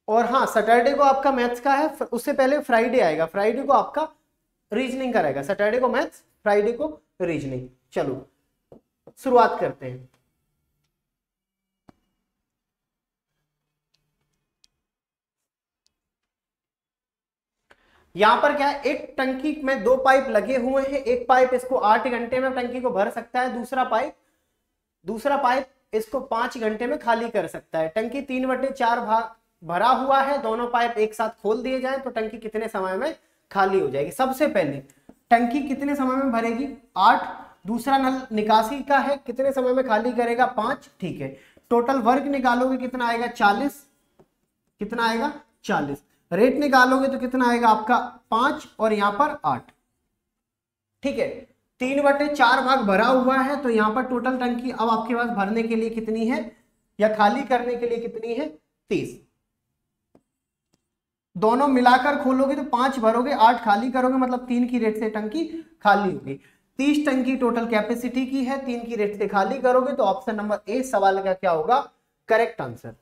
और हाँ सैटरडे को आपका मैथ्स का है उससे पहले फ्राइडे आएगा। फ्राइडे को आपका रीजनिंग कराएगा। सैटरडे को मैथ्स फ्राइडे को रीजनिंग चलो। शुरुआत करते हैं। यहाँ पर क्या है? एक टंकी में दो पाइप लगे हुए हैं। एक पाइप इसको आठ घंटे में टंकी को भर सकता है, दूसरा पाइप दूसरा पाइप इसको पाँच घंटे में खाली कर सकता है। टंकी तीन बटे चार भाग भरा हुआ है, दोनों पाइप एक साथ खोल दिए जाए तो टंकी कितने समय में खाली हो जाएगी? सबसे पहले, टंकी कितने समय में भरेगी? आठ दूसरा नल निकासी का है, कितने समय में खाली करेगा? पाँच, ठीक है। टोटल वर्क निकालोगे कितना आएगा? चालीस। कितना आएगा? चालीस। रेट निकालोगे तो कितना आएगा आपका? पाँच और यहाँ पर आठ। ठीक है। तीन बटे चार भाग भरा हुआ है तो यहाँ पर टोटल टंकी अब आपके पास भरने के लिए कितनी है? या खाली करने के लिए कितनी है? तीस। दोनों मिलाकर खोलोगे तो पाँच भरोगे, आठ खाली करोगे मतलब तीन की रेट से टंकी खाली होगी। तीस टंकी टोटल कैपेसिटी की है, तीन की रेट से खाली करोगे तो ऑप्शन नंबर ए सवाल का क्या होगा? करेक्ट आंसर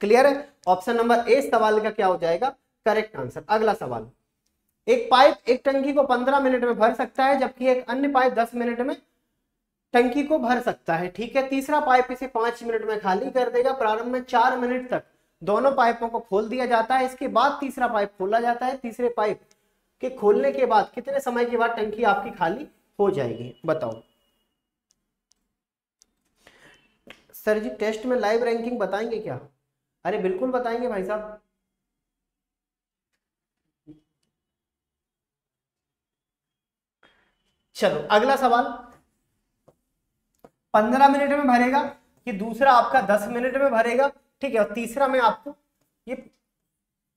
क्लियर है? ऑप्शन नंबर ए सवाल का क्या हो जाएगा? करेक्ट आंसर अगला सवाल. एक पाइप एक टंकी को 15 मिनट में भर सकता है, जबकि एक अन्य पाइप 10 मिनट में टंकी को भर सकता है। ठीक है? तीसरा पाइप इसे पाँच मिनट में खाली कर देगा। प्रारंभ में चार मिनट तक दोनों पाइपों को खोल दिया जाता है। इसके बाद तीसरा पाइप खोला जाता है। तीसरे पाइप के खोलने के बाद, कितने समय के बाद टंकी आपकी खाली हो जाएगी? बताओ। सर जी, टेस्ट में लाइव रैंकिंग बताएँगे क्या? अरे, बिल्कुल बताएँगे भाई साहब। चलो, अगला सवाल। पंद्रह मिनट में भरेगा कि दूसरा आपका दस मिनट में भरेगा? ठीक है, और तीसरा मैं आपको ये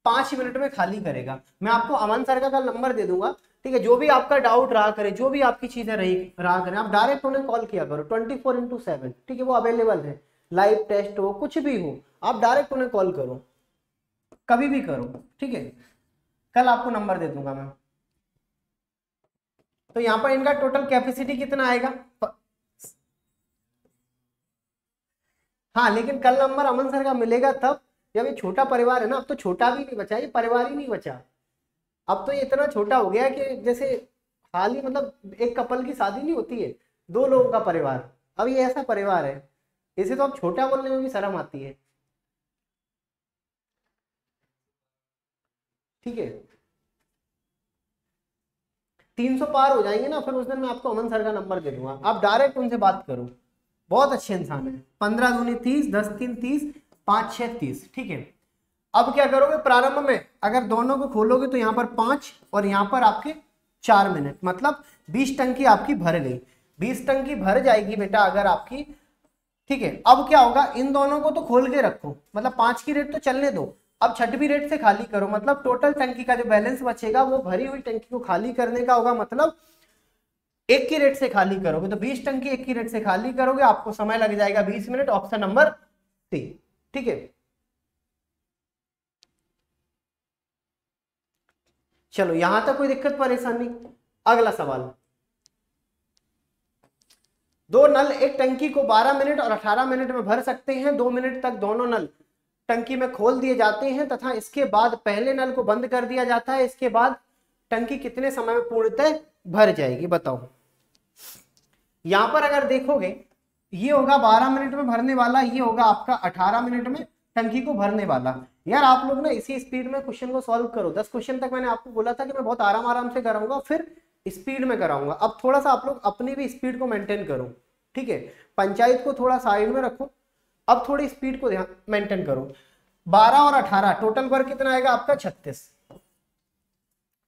पाँच मिनट में खाली करेगा। मैं आपको अमन सर का कल नंबर दे दूँगा, ठीक है? जो भी आपका डाउट रहा करे, जो भी आपकी चीज़ें रही, रहा करें, आप डायरेक्ट उन्हें कॉल किया करो ट्वेंटी फोर इंटू सेवन ठीक है? वो अवेलेबल है। लाइव टेस्ट हो, कुछ भी हो, आप डायरेक्ट उन्हें कॉल करो। कभी भी करो, ठीक है? कल आपको नंबर दे दूँगा मैं। तो यहाँ पर इनका टोटल कैपेसिटी कितना आएगा? हाँ लेकिन कल नंबर अमन सर का मिलेगा तब जब ये छोटा परिवार है ना, अब तो छोटा भी नहीं बचा, ये परिवार ही नहीं बचा। अब तो ये इतना छोटा हो गया कि जैसे हाल ही मतलब एक कपल की शादी नहीं होती है, दो लोगों का परिवार। अब ये ऐसा परिवार है, इसे तो अब छोटा बोलने में भी शर्म आती है। ठीक है। तीन सौ पार हो जाएँगे ना, फिर उस दिन मैं आपको अमन सर का नंबर दे दूँगा। आप डायरेक्ट उनसे बात करो। बहुत अच्छे इंसान है। पंद्रह दूनी तीस, दस तीन तीस पाँच, छह, तीस, ठीक है? अब क्या करोगे प्रारंभ में? अगर दोनों को खोलोगे तो यहाँ पर पाँच और यहाँ पर आपके चार मिनट मतलब बीस टंकी आपकी भर गई। बीस टंकी भर जाएगी बेटा अगर आपकी, ठीक है? अब क्या होगा? इन दोनों को तो खोल के रखो। मतलब पाँच की रेट तो चलने दो। अब छठवीं रेट से खाली करो। मतलब टोटल टंकी का जो बैलेंस बचेगा, वो भरी हुई टंकी को खाली करने का होगा। मतलब एक की रेट से खाली करोगे तो बीस टंकी एक की रेट से खाली करोगे, आपको समय लग जाएगा। बीस मिनट ऑप्शन नंबर सी ठीक है? चलो, यहाँ तक कोई दिक्कत, परेशानी? अगला सवाल। दो नल एक टंकी को 12 मिनट और 18 मिनट में भर सकते हैं। दो मिनट तक दोनों नल टंकी में खोल दिए जाते हैं तथा इसके बाद पहले नल को बंद कर दिया जाता है। इसके बाद टंकी कितने समय में पूर्णतः भर जाएगी, बताओ। यहाँ पर अगर देखोगे ये होगा 12 मिनट में भरने वाला, ये होगा आपका 18 मिनट में टंकी को भरने वाला। यार, आप लोग ना इसी स्पीड में क्वेश्चन को सॉल्व करो। दस क्वेश्चन तक मैंने आपको बोला था कि मैं बहुत आराम आराम से कराऊँगा, फिर स्पीड में कराऊँगा। अब थोड़ा सा आप लोग अपनी भी स्पीड को मेंटेन करो, ठीक है? पंचायत को थोड़ा साइड में रखो। अब थोड़ी स्पीड को ध्यान मेंटेन करो। बारह और अठारह टोटल वर्क कितना आएगा आपका? छत्तीस।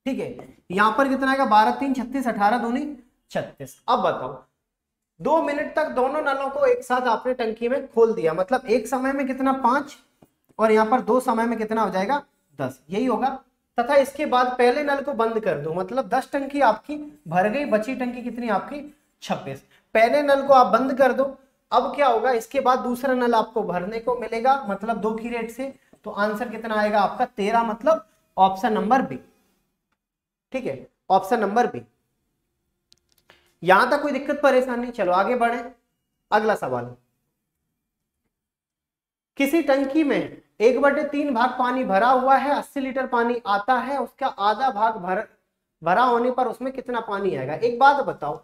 ठीक है? यहाँ पर कितना आएगा? बारह, तीन, छत्तीस, अठारह, दूनी छत्तीस। अब बताओ दो मिनट तक दोनों नलों को एक साथ आपने टंकी में खोल दिया। मतलब एक समय में कितना? पाँच, और यहाँ पर दो समय में कितना हो जाएगा? दस। यही होगा। तथा इसके बाद पहले नल को बंद कर दो। मतलब दस टंकी आपकी भर गई, बची टंकी कितनी? आपकी छब्बीस। पहले नल को आप बंद कर दो। अब क्या होगा? इसके बाद दूसरा नल आपको भरने को मिलेगा मतलब दो की रेट से। तो आंसर कितना आएगा आपका? तेरह मतलब ऑप्शन नंबर बी ठीक है? ऑप्शन नंबर बी यहाँ तक कोई दिक्कत, परेशानी? चलो, आगे बढ़े। अगला सवाल। किसी टंकी में एक बटे तीन भाग पानी भरा हुआ है, अस्सी लीटर पानी आता है, उसका आधा भाग भर, भरा होने पर उसमें कितना पानी आएगा? एक बात बताओ,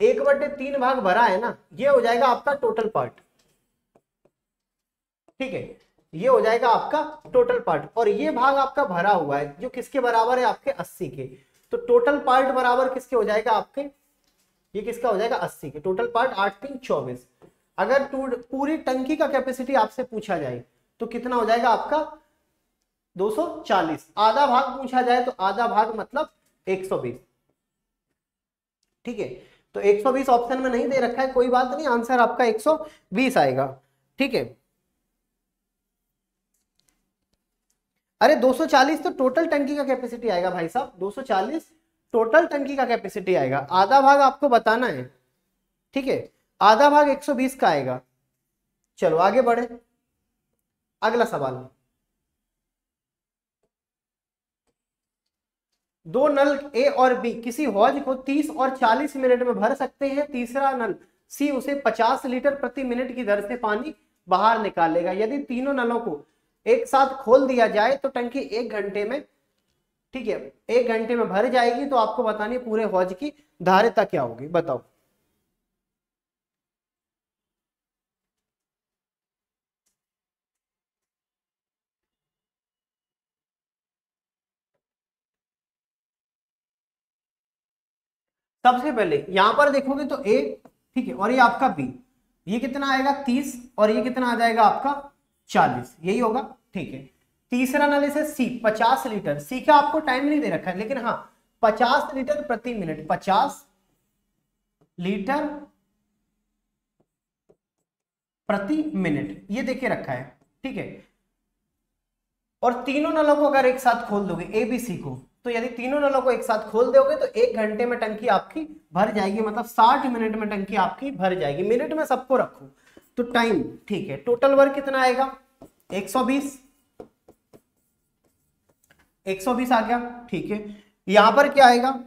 एक बटे तीन भाग भरा है ना, ये हो जाएगा आपका टोटल पार्ट ठीक है, ये हो जाएगा आपका टोटल पार्ट और ये भाग आपका भरा हुआ है, जो किसके बराबर है? आपके 80 के। तो टोटल पार्ट बराबर किसके हो जाएगा? आपके ये किसका हो जाएगा? 80 के। टोटल पार्ट आठ तीन चौबीस। अगर पूरी टंकी का कैपेसिटी आपसे पूछा जाए तो कितना हो जाएगा आपका? 240 आधा भाग पूछा जाए तो आधा भाग मतलब 120 ठीक है? तो 120 ऑप्शन में नहीं दे रखा है, कोई बात नहीं आंसर आपका 120 आएगा। ठीक है? अरे 240 तो टोटल टंकी का कैपेसिटी आएगा भाई साहब। 240 टोटल टंकी का कैपेसिटी आएगा। आधा भाग आपको बताना है। ठीक है? आधा भाग 120 का आएगा। चलो आगे बढ़े। अगला सवाल। दो नल ए और बी, किसी हौज को 30 और 40 मिनट में भर सकते हैं? तीसरा नल सी, उसे 50 लीटर प्रति मिनट की दर से पानी बाहर निकालेगा। यदि तीनों नलों को एक साथ खोल दिया जाए तो टंकी एक घंटे में ठीक है, एक घंटे में भर जाएगी तो आपको बतानी पूरे हौज की धारिता क्या होगी, बताओ। सबसे पहले यहाँ पर देखोगे तो ए, ठीक है, और ये आपका बी। ये कितना आएगा? तीस, और ये कितना आ जाएगा आपका चालीस। यही होगा, ठीक है। तीसरा नल इसे सी पचास लीटर सी का आपको टाइम नहीं दे रखा है? लेकिन हाँ पचास लीटर प्रति मिनट पचास लीटर प्रति मिनट ये देखे रखा है, ठीक है? और तीनों नलों को अगर एक साथ खोल दोगे एबीसी को तो यदि तीनों नलों को एक साथ खोल दोगे तो एक घंटे में टंकी आपकी भर जाएगी मतलब साठ मिनट में टंकी आपकी भर जाएगी. मिनट में सबको रखो. तो टाइम ठीक है? टोटल वर्क कितना आएगा? 120 120 आ गया, ठीक है। यहाँ पर क्या आएगा?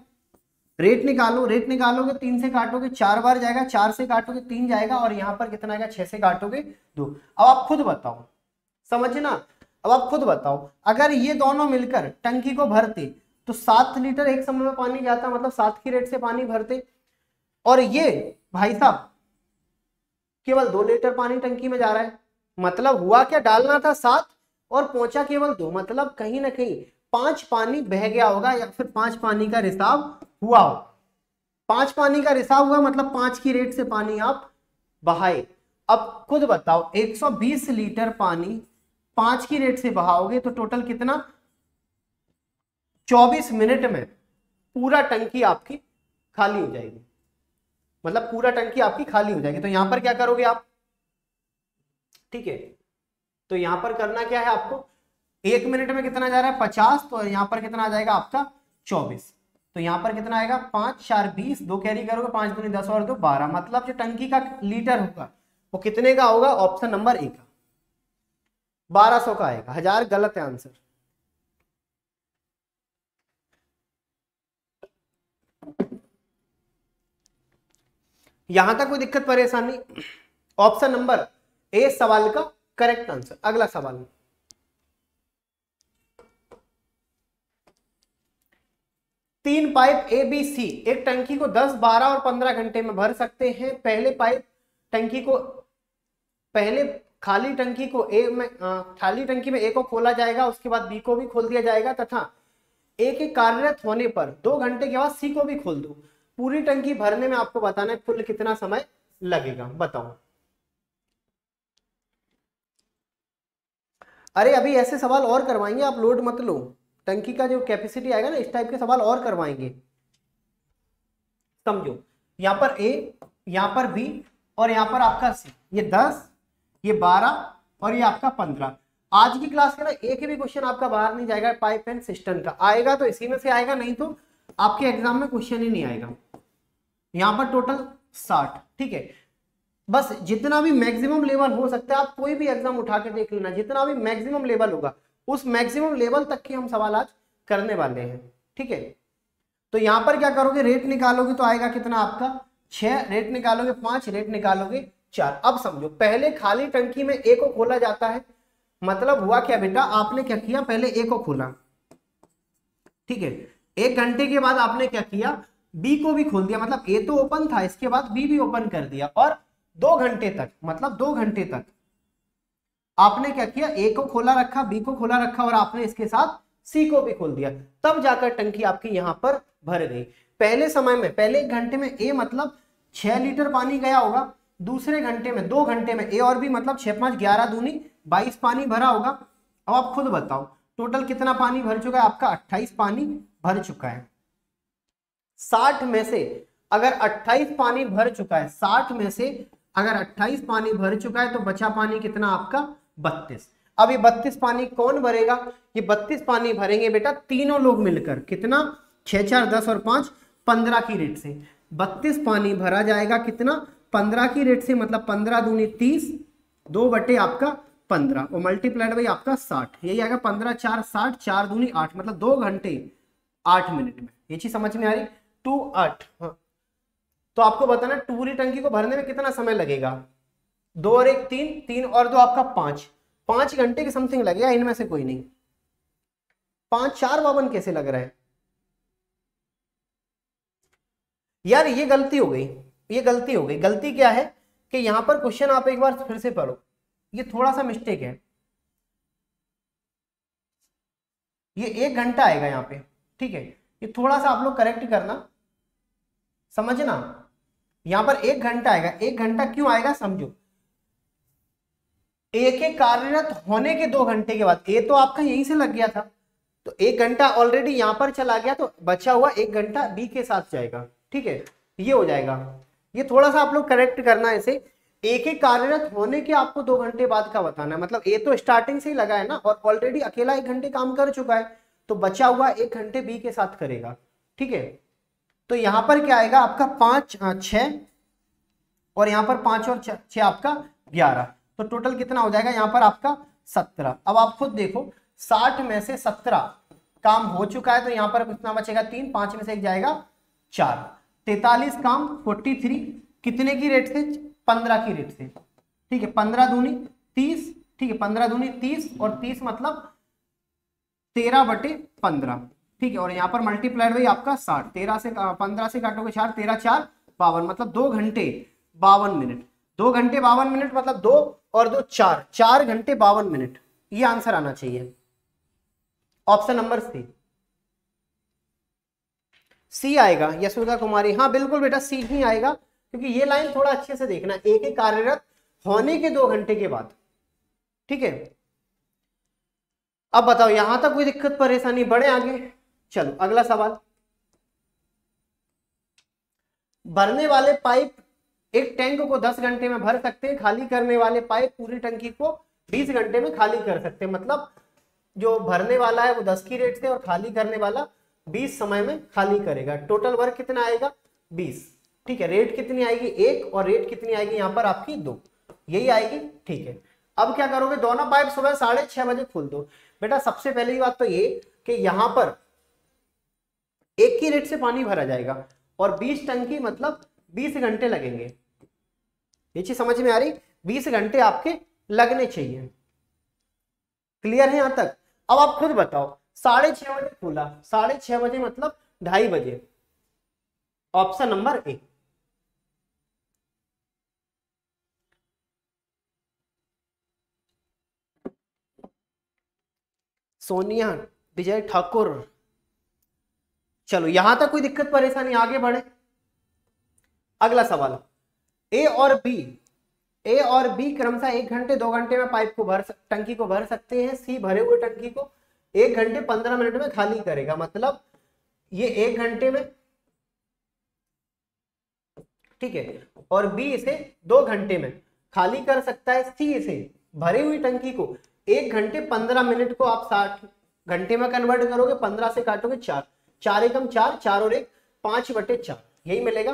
रेट निकालो रेट निकालोगे, तीन से काटोगे, चार बार जाएगा, चार से काटोगे, तीन जाएगा, और यहाँ पर कितना आएगा? छह से काटोगे, दो। अब आप खुद बताओ समझना अब आप खुद बताओ, अगर ये दोनों मिलकर टंकी को भरते तो सात लीटर एक समय में पानी जाता मतलब सात की रेट से पानी भरते। और ये, भाई साहब, केवल दो लीटर पानी टंकी में जा रहा है। मतलब हुआ क्या? डालना था सात, और पहुँचा केवल दो मतलब कहीं ना कहीं पाँच पानी बह गया होगा या फिर पाँच पानी का रिसाव हुआ हो। पाँच पानी का रिसाव हुआ मतलब पाँच की रेट से पानी आप बहाए। अब खुद बताओ 120 लीटर पानी पाँच की रेट से बहाओगे तो टोटल कितना? 24 मिनट में पूरा टंकी आपकी खाली हो जाएगी। मतलब पूरा टंकी आपकी खाली हो जाएगी। तो यहाँ पर क्या करोगे आप? ठीक है तो यहाँ पर करना क्या है आपको? एक मिनट में कितना जा रहा है? पचास तो यहाँ पर कितना आ जाएगा आपका? चौबीस। तो यहाँ पर कितना आएगा? पाँच, चार, बीस, दो कैरी करोगे, पाँच दूनी दस और दो, बारह। मतलब जो टंकी का लीटर होगा, वो कितने का होगा? ऑप्शन नंबर ए का। बारह सौ का आएगा। हज़ार, गलत है आंसर यहाँ तक कोई दिक्कत, परेशानी? ऑप्शन नंबर ए सवाल का करेक्ट आंसर अगला सवाल। तीन पाइप ए बी सी एक टंकी को 10, 12 और 15 घंटे में भर सकते हैं। पहले पाइप टंकी को पहले खाली टंकी को ए में खाली टंकी में ए को खोला जाएगा उसके बाद बी को भी खोल दिया जाएगा तथा ए के कार्यरत होने पर दो घंटे के बाद सी को भी खोल दो। पूरी टंकी भरने में आपको बताना है कुल कितना समय लगेगा बताओ। अरे अभी ऐसे सवाल और करवाएँगे आप लोड मत लो। टंकी का जो कैपेसिटी आएगा ना, इस टाइप के सवाल और करवाएँगे। समझो, यहाँ पर ए यहाँ पर बी और यहाँ पर आपका सी ये दस, ये बारह और ये आपका पंद्रह। आज की क्लास के ना, एक भी क्वेश्चन आपका बाहर नहीं जाएगा पाइप एंड सिस्टम का। आएगा तो इसी में से आएगा, नहीं तो आपके एग्ज़ाम में क्वेश्चन ही नहीं आएगा। यहाँ पर टोटल साठ, ठीक है? बस जितना भी मैक्सिमम लेवल हो सकता है, आप कोई भी एग्ज़ाम उठा के देख लेना, जितना भी मैक्सिमम लेवल होगा। उस मैक्सिमम लेवल तक के हम सवाल आज करने वाले हैं, ठीक है? तो यहाँ पर क्या करोगे? रेट निकालोगे तो आएगा कितना आपका? छह। रेट निकालोगे पाँच रेट निकालोगे चार। अब समझो, पहले खाली टंकी में ए को खोला जाता है। मतलब हुआ क्या बेटा? आपने क्या किया? पहले ए को खोला, ठीक है? एक घंटे के बाद आपने क्या किया? बी को भी खोल दिया। मतलब ए तो ओपन था, इसके बाद बी भी ओपन कर दिया। और दो घंटे तक मतलब दो घंटे तक आपने क्या किया? ए को खोला रखा बी को खोला रखा और आपने इसके साथ सी को भी खोल दिया। तब जाकर टंकी आपकी यहाँ पर भर गई। पहले समय में, पहले एक घंटे में ए मतलब छह लीटर पानी गया होगा। दूसरे घंटे में, दो घंटे में ए और बी मतलब छह पाँच ग्यारह दूनी बाईस पानी भरा होगा। अब आप खुद बताओ, टोटल कितना पानी भर चुका है? आपका अट्ठाईस पानी भर चुका है। साठ में से अगर 28 पानी भर चुका है 60 में से अगर 28 पानी भर चुका है तो बचा पानी कितना आपका? 32 अब ये 32 पानी कौन भरेगा? ये 32 पानी भरेंगे बेटा तीनों लोग मिलकर। कितना? छह, चार, दस और पाँच, पंद्रह की रेट से। 32 पानी भरा जाएगा कितना? पंद्रह की रेट से मतलब पंद्रह दूनी तीस, दो बटे आपका पंद्रह। और मल्टीप्लाइड बाई आपका साठ। यही आएगा पंद्रह, चार, साठ, चार दूनी आठ मतलब दो घंटे आठ मिनट में। ये चीज़ समझ में आ रही? टू आठ। हाँ। तो आपको बताना टूरी टंकी को भरने में कितना समय लगेगा? दो और एक, तीन तीन और दो आपका पाँच। पाँच घंटे के समथिंग लगेगा इनमें से कोई नहीं। पाँच, चार बावन कैसे लग रहा है? यार, ये गलती हो गई। ये गलती हो गई। गलती क्या है कि यहाँ पर क्वेश्चन आप एक बार फिर से पढ़ो। ये थोड़ा सा मिस्टेक है। ये एक घंटा आएगा यहाँ पे, ठीक है? ये थोड़ा सा आप लोग करेक्ट करना। समझना? यहाँ पर एक घंटा आएगा। एक घंटा क्यों आएगा, समझो। एक एक कार्यरत होने के दो घंटे के बाद ए तो आपका यहीं से लग गया था। तो एक घंटा ऑलरेडी यहाँ पर चला गया तो बचा हुआ एक घंटा बी के साथ जाएगा, ठीक है? ये हो जाएगा। ये थोड़ा सा आप लोग करेक्ट करना है इसे। एक एक कार्यरत होने के आपको दो घंटे बाद का बताना है। मतलब ए तो स्टार्टिंग से ही लगा है ना, और ऑलरेडी अकेला एक घंटे काम कर चुका है तो बचा हुआ एक घंटे बी के साथ करेगा, ठीक है? तो यहाँ पर क्या आएगा? आपका पाँच छ, और यहाँ पर पाँच और छ आपका ग्यारह। तो टोटल कितना हो जाएगा यहाँ पर आपका सत्रह। अब आप खुद देखो, साठ में से सत्रह काम हो चुका है तो यहाँ पर कितना बचेगा? तीन, पाँच में से एक जाएगा चार। तैतालीस काम फोर्टी थ्री कितने की रेट से? पंद्रह की रेट से। ठीक है, पंद्रह दूनी तीस, ठीक है, पंद्रह दूनी तीस और तीस मतलब तेरह बटे पंद्रह। ठीक है, और यहाँ पर मल्टीप्लाइड भाई आपका साठ। तेरह से, पंद्रह से काटोगे चार, तेरह चार, बावन मतलब दो घंटे बावन मिनट। दो घंटे बावन मिनट मतलब दो और दो चार। चार घंटे बावन मिनट। ये आंसर आना चाहिए। ऑप्शन नंबर सी। सी आएगा, यशोदा कुमारी। हाँ बिल्कुल बेटा, सी ही आएगा, क्योंकि ये लाइन थोड़ा अच्छे से देखना। एक ही कार्यरत होने के दो घंटे के बाद। ठीक है? अब बताओ, यहाँ तक कोई दिक्कत, परेशानी? बढ़े आगे। चलो, अगला सवाल। भरने वाले पाइप एक टैंक को 10 घंटे में भर सकते हैं, खाली करने वाले पाइप पूरी टंकी को 20 घंटे में खाली कर सकते हैं। मतलब जो भरने वाला है वो 10 की रेट से और खाली करने वाला 20 समय में खाली करेगा। टोटल वर्क कितना आएगा? 20 ठीक है रेट कितनी आएगी? एक और रेट कितनी आएगी? यहाँ पर आपकी दो। यही आएगी? ठीक है। अब क्या करोगे? दोनों पाइप सुबह साढ़े छह बजे खोल दो। बेटा, सबसे पहली बात तो ये कि यहाँ पर एक की रेट से पानी भरा जाएगा और 20 टंकी मतलब 20 घंटे लगेंगे। ये चीज़ समझ में आ रही? 20 घंटे आपके लगने चाहिए। क्लियर है यहाँ तक? अब आप खुद बताओ, साढ़े छह बजे खुला, साढ़े छह बजे मतलब ढाई बजे। Option number A Sonia, Vijay Thakur. चलो, यहाँ तक कोई दिक्कत, परेशानी, आगे बढ़े। अगला सवाल। ए और बी, ए और बी क्रमशः एक घंटे, दो घंटे में पाइप को भर टंकी को भर सकते हैं, सी भरे हुए टंकी को एक घंटे पंद्रह मिनट में खाली करेगा। मतलब ये एक घंटे में, ठीक है, और बी इसे दो घंटे में खाली कर सकता है, सी इसे भरी हुई टंकी को एक घंटे पंद्रह मिनट को आप साठ घंटे में कन्वर्ट करोगे, पंद्रह से काटोगे चार। चार एकम चार चार और एक पाँच बटे चार, यही मिलेगा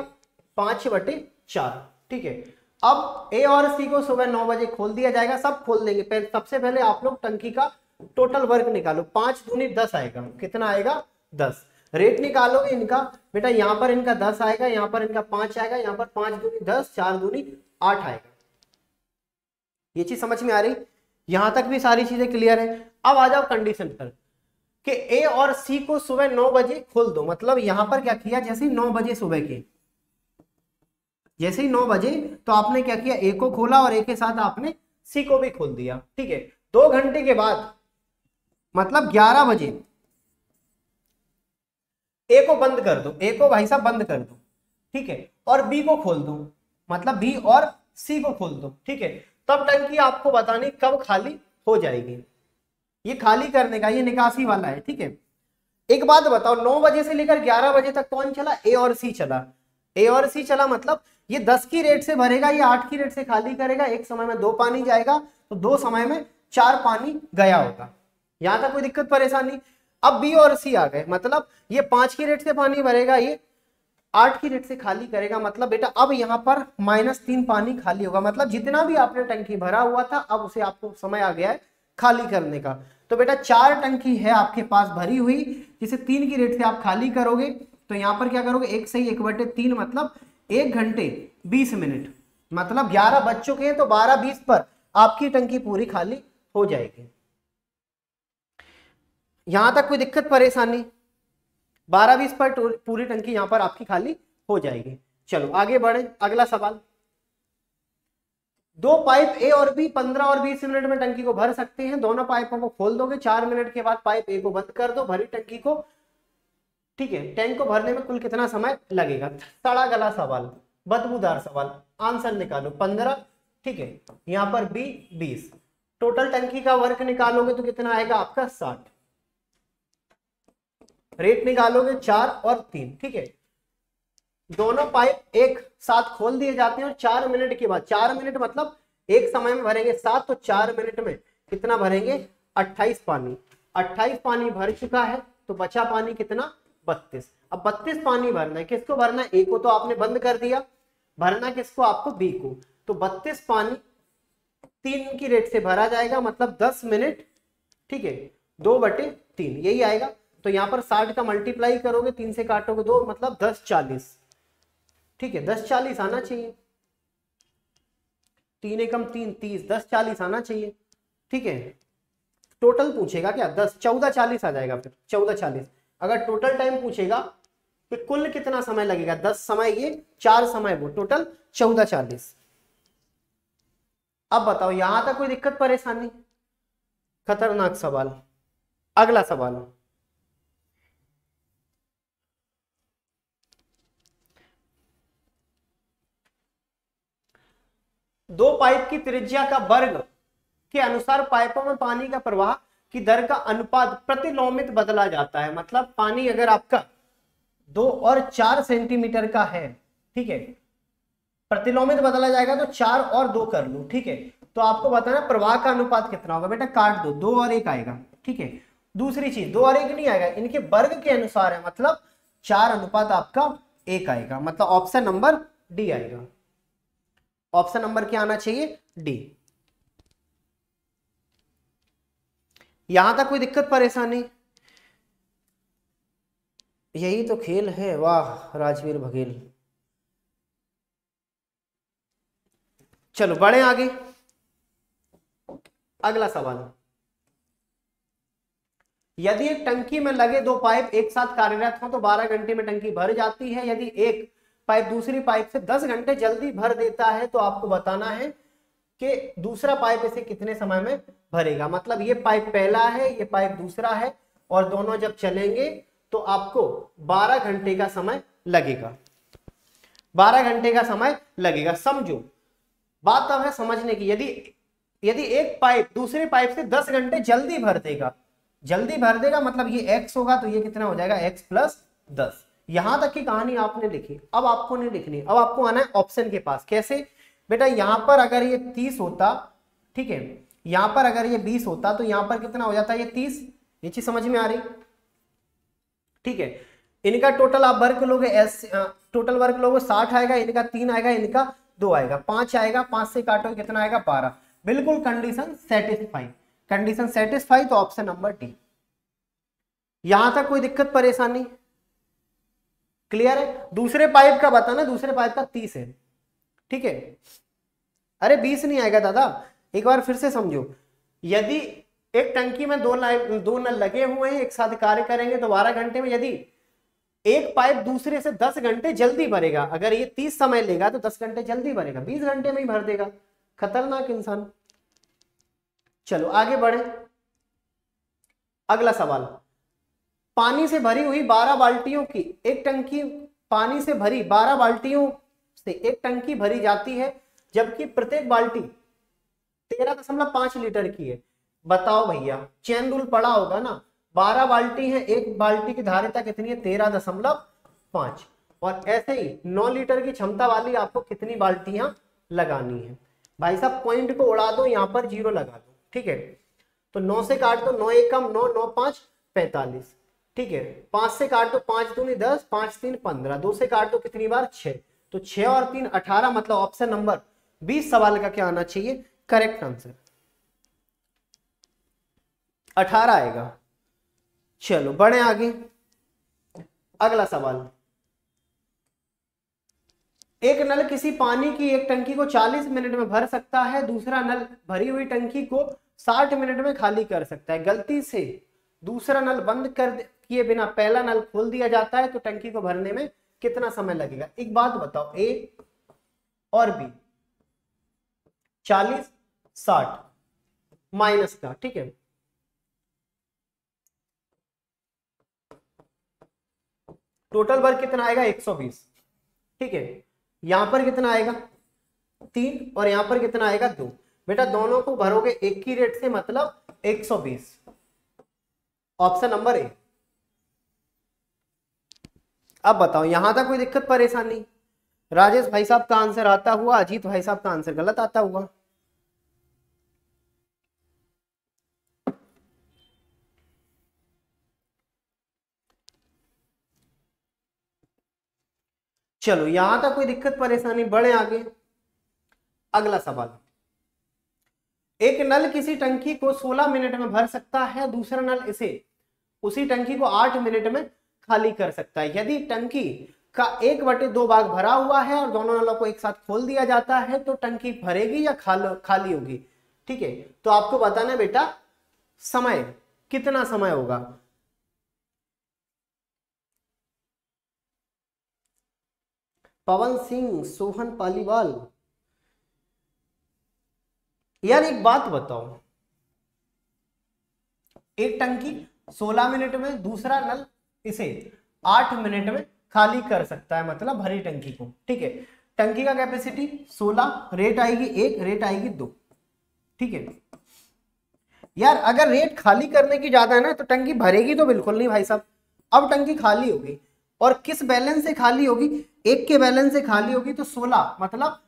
पाँच बटे चार। ठीक है? अब ए और सी को सुबह नौ बजे खोल दिया जाएगा, सब खोल देंगे। पहले, सबसे पहले आप लोग टंकी का टोटल वर्क निकालो। पाँच दूनी दस आएगा। कितना आएगा? दस। रेट निकालोगे इनका। बेटा, यहाँ पर इनका दस आएगा, यहाँ पर इनका पाँच आएगा, यहाँ पर पाँच दूनी दस, चार दूनी आठ आएगा। ये चीज़ समझ में आ रही? यहाँ तक भी सारी चीज़ें क्लियर है। अब आ जाओ कंडीशन पर। कि ए और सी को सुबह नौ बजे खोल दो। मतलब यहाँ पर क्या किया? जैसे नौ बजे सुबह के जैसे ही नौ बजे तो आपने क्या किया? ए को खोला और ए के साथ आपने सी को भी खोल दिया। ठीक है? दो घंटे के बाद मतलब ग्यारह बजे, ए को बंद कर दो, ए को भाई साहब बंद कर दो। ठीक है? और बी को खोल दो मतलब बी और सी को खोल दो। ठीक है? तब टंकी आपको बतानी कब खाली हो जाएगी। ये खाली करने का, ये निकासी वाला है। ठीक है? एक बात बताओ, नौ बजे से लेकर ग्यारह बजे तक कौन चला? ए और सी चला। ए और सी चला मतलब ये दस की रेट से भरेगा, ये आठ की रेट से खाली करेगा, एक समय में दो पानी जाएगा तो दो समय में चार पानी गया होगा यहाँ तक कोई दिक्कत, परेशानी अब बी और सी आ गए मतलब ये पाँच की रेट से पानी भरेगा, ये आठ की रेट से खाली करेगा मतलब बेटा अब यहाँ पर माइनस तीन पानी खाली होगा मतलब जितना भी आपने टंकी भरा हुआ था, अब उसे आपको समय आ गया है खाली करने का। तो बेटा चार टंकी है आपके पास भरी हुई, जिसे तीन की रेट से आप खाली करोगे तो यहाँ पर क्या करोगे, एक सही एक बटे तीन मतलब एक घंटे, बीस मिनट। मतलब ग्यारह बज चुके हैं तो बारह बीस पर आपकी टंकी पूरी खाली हो जाएगी। यहाँ तक कोई दिक्कत, परेशानी? बारह बीस पर पूरी टंकी यहाँ पर आपकी खाली हो जाएगी। चलो, आगे बढ़े, अगला सवाल। दो पाइप ए और बी पंद्रह और बीस मिनट में टंकी को भर सकते हैं। दोनों पाइपों को खोल दोगे, चार मिनट के बाद पाइप ए को बंद कर दो, भरी टंकी को ठीक है टैंक को भरने में कुल कितना समय लगेगा? सड़ा गला सवाल, बदबूदार सवाल, आंसर निकालो, पंद्रह, ठीक है, यहाँ पर बी बीस। टोटल टंकी का वर्क निकालोगे तो कितना आएगा आपका साठ। रेट निकालोगे चार और तीन, ठीक है। दोनों पाइप एक साथ खोल दिए जाते हैं और चार मिनट के बाद, चार मिनट मतलब एक समय में भरेंगे सात तो चार मिनट में कितना भरेंगे? अट्ठाईस पानी। अट्ठाईस पानी भर चुका है तो बचा पानी कितना? बत्तीस। अब बत्तीस पानी भरना है। किसको भरना है? ए को तो आपने बंद कर दिया। भरना किसको? आपको बी को। तो बत्तीस पानी तीन की रेट से भरा जाएगा मतलब दस मिनट, ठीक है? दो बटे तीन, यही आएगा। तो यहाँ पर साठ का मल्टीप्लाई करोगे, तीन से काटोगे दो मतलब दस चालीस। ठीक है? दस चालीस आना चाहिए। तीन एकम तीन, तीस, दस चालीस आना चाहिए। ठीक है? टोटल पूछेगा क्या? दस, चौदह चालीस आ जाएगा फिर, चौदह चालीस। अगर टोटल टाइम पूछेगा कि कुल कितना समय लगेगा? दस समय, ये चार समय, वो टोटल चौदह चालीस। अब बताओ, यहाँ तक कोई दिक्कत, परेशानी? खतरनाक सवाल। अगला सवाल। दो पाइप की त्रिज्या का वर्ग के अनुसार पाइपों में पानी का प्रवाह की दर का अनुपात प्रतिलोमित बदला जाता है। मतलब पानी अगर आपका दो और चार सेंटीमीटर का है, ठीक है, प्रतिलोमित बदला जाएगा तो चार और दो कर लो, ठीक है। तो आपको बताना प्रवाह का अनुपात कितना होगा। बेटा काट दो दो और एक आएगा, ठीक है। दूसरी चीज़, दो और एक नहीं आएगा, इनके वर्ग के अनुसार है मतलब चार अनुपात आपका एक आएगा। मतलब ऑप्शन नंबर डी आएगा। ऑप्शन नंबर क्या आना चाहिए? डी। यहाँ तक कोई दिक्कत परेशानी? यही तो खेल है। वाह राजवीर बघेल। चलो बढ़े आगे। अगला सवाल। यदि एक टंकी में लगे दो पाइप एक साथ कार्यरत हो तो 12 घंटे में टंकी भर जाती है। यदि एक पाइप दूसरी पाइप से 10 घंटे जल्दी भर देता है तो आपको बताना है कि दूसरा पाइप इसे कितने समय में भरेगा? मतलब ये पाइप पहला है, ये पाइप दूसरा है और दोनों जब चलेंगे तो आपको 12 घंटे का समय लगेगा। 12 घंटे का समय लगेगा। समझो, बात अब है समझने की। यदि यदि एक पाइप दूसरे पाइप से 10 घंटे जल्दी भर देगा, जल्दी भर देगा मतलब ये x होगा तो ये कितना हो जाएगा? X प्लस दस। यहाँ तक की कहानी आपने लिखी। अब आपको नहीं लिखनी। अब आपको आना है ऑप्शन के पास। कैसे? बेटा यहाँ पर अगर ये 30 होता, ठीक है, यहाँ पर अगर ये 20 होता तो यहाँ पर कितना हो जाता ये 30 ये चीज़ समझ में आ रही? ठीक है, इनका टोटल आप वर्क लोगे एस टोटल वर्क लोगे साठ आएगा, इनका तीन आएगा, इनका दो आएगा, पाँच आएगा, पाँच से काटो, कितना आएगा? बारह। बिल्कुल कंडीशन सेटिस्फाई कंडीशन सेटिस्फाई तो ऑप्शन नंबर डी यहाँ तक कोई दिक्कत, परेशानी? क्लियर है? दूसरे पाइप का बताना, दूसरे पाइप का तीस है। ठीक है? अरे, बीस नहीं आएगा दादा। एक बार फिर से समझो। यदि एक टंकी में दो लाइन, दो नल लगे हुए हैं, एक साथ कार्य करेंगे तो बारह घंटे में यदि एक पाइप दूसरे से दस घंटे जल्दी भरेगा, अगर ये तीस समय लेगा तो दस घंटे जल्दी भरेगा, बीस घंटे में ही भर देगा। खतरनाक इंसान। चलो, आगे बढ़े। अगला सवाल। पानी से भरी हुई बारह बाल्टियों की, एक टंकी पानी से भरी बारह बाल्टियों से एक टंकी भरी जाती है, जबकि प्रत्येक बाल्टी तेरह दशमलव पाँच लीटर की है। बताओ भैया, चैन रूल पड़ा होगा ना? बारह बाल्टी है, एक बाल्टी की धारिता कितनी है, तेरह दशमलव पाँच। और ऐसे ही नौ लीटर की क्षमता वाली आपको कितनी बाल्टियाँ लगानी है? भाई साहब, पॉइंट को उड़ा दो, यहाँ पर ज़ीरो लगा दो, ठीक है? तो नौ से काट दो, नौ एक कम, नौ नौ पाँच, पैंतालीस, ठीक है? पाँच से काट दो, पाँच दूनी दस, पाँच तीन पंद्रह, दो से काट दो कितनी बार? छह। तो छह और तीन, अठारह मतलब ऑप्शन नंबर बीस सवाल का क्या आना चाहिए? करेक्ट आंसर अठारह आएगा। चलो, बढ़े आगे। अगला सवाल। एक नल किसी पानी की एक टंकी को 40 मिनट में भर सकता है, दूसरा नल भरी हुई टंकी को 60 मिनट में खाली कर सकता है। गलती से दूसरा नल बंद कर किए बिना पहला नल खोल दिया जाता है तो टंकी को भरने में कितना समय लगेगा? एक बात बताओ ए और बी 40 60 माइनस का ठीक है? टोटल वर्क कितना आएगा? 120 ठीक है? यहाँ पर कितना आएगा? तीन, और यहाँ पर कितना आएगा? दो। बेटा, दोनों को भरोगे एक ही रेट से मतलब 120 ऑप्शन नंबर ए अब बताओ, यहाँ तक कोई दिक्कत, परेशानी? राजेश भाई साहब का आंसर आता हुआ, अजीत भाई साहब का आंसर गलत आता हुआ। चलो, यहाँ तक कोई दिक्कत, परेशानी, बढ़े आगे। अगला सवाल। एक नल किसी टंकी को 16 मिनट में भर सकता है, दूसरा नल इसे, उसी टंकी को 8 मिनट में खाली कर सकता है। यदि टंकी का एक बटे दो भाग भरा हुआ है और दोनों नलों को एक साथ खोल दिया जाता है तो टंकी भरेगी या खाल, खाली होगी? ठीक है तो आपको बताना बेटा, समय, कितना समय होगा? पवन सिंह, सोहन पालीवाल। यार एक बात बताओ, एक टंकी 16 मिनट में, दूसरा नल इसे 8 मिनट में खाली कर सकता है मतलब भरी टंकी को। ठीक है? टंकी का कैपेसिटी 16 रेट आएगी एक रेट आएगी दो। ठीक है? यार, अगर रेट खाली करने की ज़्यादा है ना तो टंकी भरेगी तो बिल्कुल नहीं भाई साहब। अब टंकी खाली होगी और किस बैलेंस से खाली होगी? एक के बैलेंस से खाली होगी तो 16 मतलब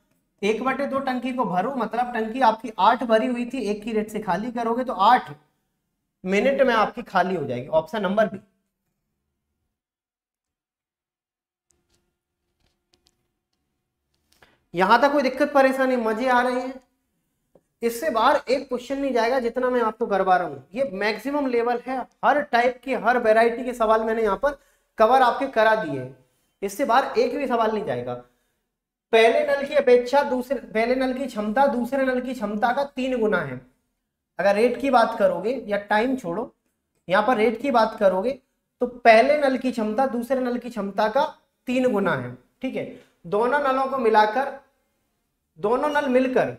एक बटे दो टंकी को भरो मतलब टंकी आपकी आठ भरी हुई थी, एक की रेट से खाली करोगे तो आठ। मिनट में आपकी खाली हो जाएगी। ऑप्शन नंबर बी यहाँ तक कोई दिक्कत परेशानी मज़े आ रहे हैं? इससे बाहर एक क्वेश्चन नहीं जाएगा जितना मैं आपको करवा रहा हूँ। ये मैक्सिमम लेवल है। हर टाइप के, हर वेराइटी के सवाल मैंने यहाँ पर कवर आपके करा दिए इससे बाहर एक भी सवाल नहीं जाएगा। पहले नल की अपेक्षा दूसरे, पहले नल की क्षमता, दूसरे नल की क्षमता का तीन गुना है। अगर रेट की बात करोगे, या टाइम छोड़ो, यहाँ पर रेट की बात करोगे तो पहले नल की क्षमता, दूसरे नल की क्षमता का तीन गुना है। ठीक है? दोनों नलों को मिलाकर दोनों नल मिलकर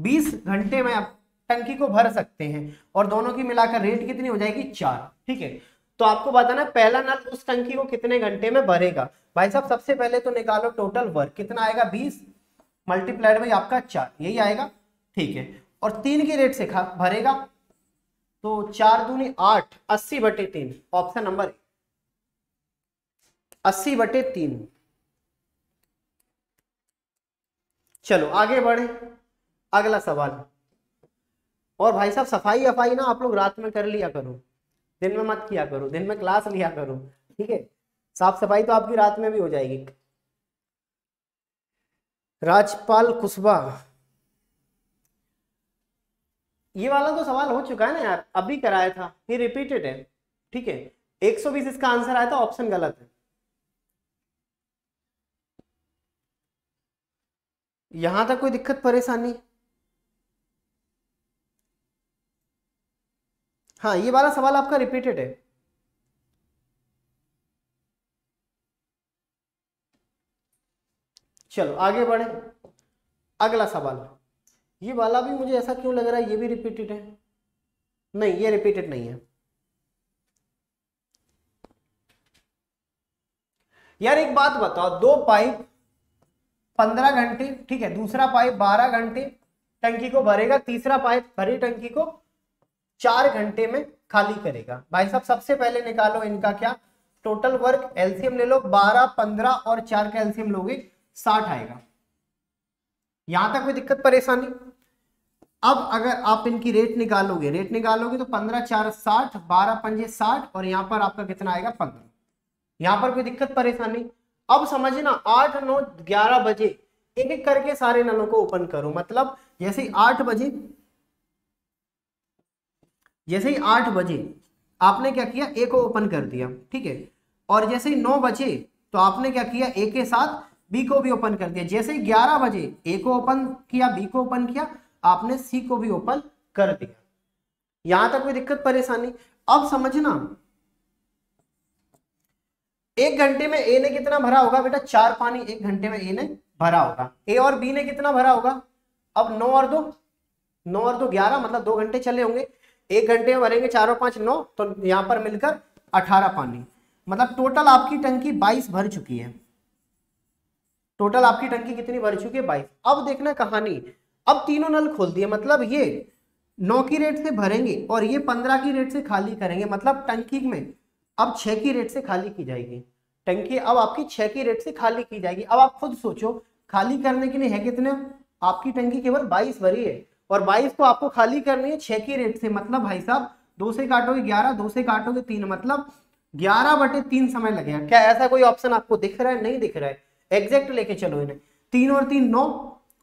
20 घंटे में आप टंकी को भर सकते हैं और दोनों की मिलाकर रेट कितनी हो जाएगी? चार। ठीक है? तो आपको बताना पहला नल उस टंकी को कितने घंटे में भरेगा? भाई साहब, सबसे पहले तो निकालो टोटल वर्क कितना आएगा? बीस। मल्टीप्लाइड बाई आपका चार। यही आएगा। ठीक है? और तीन की रेट से खा भरेगा। तो चार दूनी आठ। अस्सी बटे तीन। ऑप्शन नंबर अस्सी बटे तीन। चलो, आगे बढ़े। अगला सवाल। और भाई साहब, सफ़ाई अफाई ना आप लोग रात में कर लिया करो। दिन में मत किया करो, दिन में क्लास लिया करो, ठीक है? साफ़ सफ़ाई तो आपकी रात में भी हो जाएगी। राजपाल कुशवा ये वाला तो सवाल हो चुका है ना यार, अभी कराया था, ये रिपीटेड है, ठीक है? 120 इसका आंसर आया था ऑप्शन गलत है। यहाँ तक कोई दिक्कत, परेशानी? हाँ ये वाला सवाल आपका रिपीटेड है। चलो, आगे बढ़े। अगला सवाल। ये वाला भी मुझे ऐसा क्यों लग रहा है? ये भी रिपीटेड है। नहीं, ये रिपीटेड नहीं है। यार, एक बात बताओ, दो पाइप पंद्रह घंटे, ठीक है, दूसरा पाइप बारह घंटे टंकी को भरेगा, तीसरा पाइप भरी टंकी को चार घंटे में खाली करेगा। भाई साहब, सबसे पहले निकालो इनका क्या? टोटल वर्क एलसीएम ले लो, बारह, पंद्रह और चार का एलसीएम लोगे, साठ आएगा। यहाँ तक कोई दिक्कत, परेशानी? अब अगर आप इनकी रेट निकालोगे रेट निकालोगे तो पंद्रह, चार, साठ, बारह, पंजे साठ और यहाँ पर आपका कितना आएगा? पंद्रह। यहाँ पर कोई दिक्कत, परेशानी? अब समझना, आठ, नौ, ग्यारह बजे एक एक करके सारे नलों को ओपन करो। मतलब जैसे ही आठ बजे, जैसे ही आठ बजे, आपने क्या किया? ए को ओपन कर दिया, ठीक है? और जैसे ही नौ बजे तो आपने क्या किया? ए के साथ बी को भी ओपन कर दिया। जैसे ही ग्यारह बजे, ए को ओपन किया, बी को ओपन किया, आपने सी को भी ओपन कर दिया। यहाँ तक कोई दिक्कत, परेशानी? अब समझना एक घंटे में ए ने कितना भरा होगा बेटा? चार पानी एक घंटे में ए ने भरा होगा। ए और बी ने कितना भरा होगा? अब नौ और दो। नौ और दो ग्यारह मतलब दो घंटे चले होंगे। एक घंटे में भरेंगे चार और पाँच नौ तो यहाँ पर मिलकर अठारह पानी। मतलब टोटल आपकी टंकी बाईस भर चुकी है। टोटल आपकी टंकी कितनी भर चुकी है? बाईस। अब देखना कहानी। अब तीनों नल खोल दिए। मतलब ये नौ की रेट से भरेंगे और ये पंद्रह की रेट से खाली करेंगे। मतलब टंकी में अब छह की रेट से खाली की जाएगी। टंकी, अब आपकी छह की रेट से खाली की जाएगी। अब आप खुद सोचो, खाली करने के लिए है कितने? आपकी टंकी केवल बाईस भरी है और बाईस को आपको खाली करनी है छह की रेट से। मतलब भाई साहब, दो से काटोगे ग्यारह, दो से काटोगे तीन। मतलब ग्यारह बटे तीन समय लगेगा। क्या ऐसा कोई ऑप्शन आपको दिख रहा है? नहीं दिख रहा है। एग्जैक्ट लेके चलो इन्हें। तीन और तीन नौ,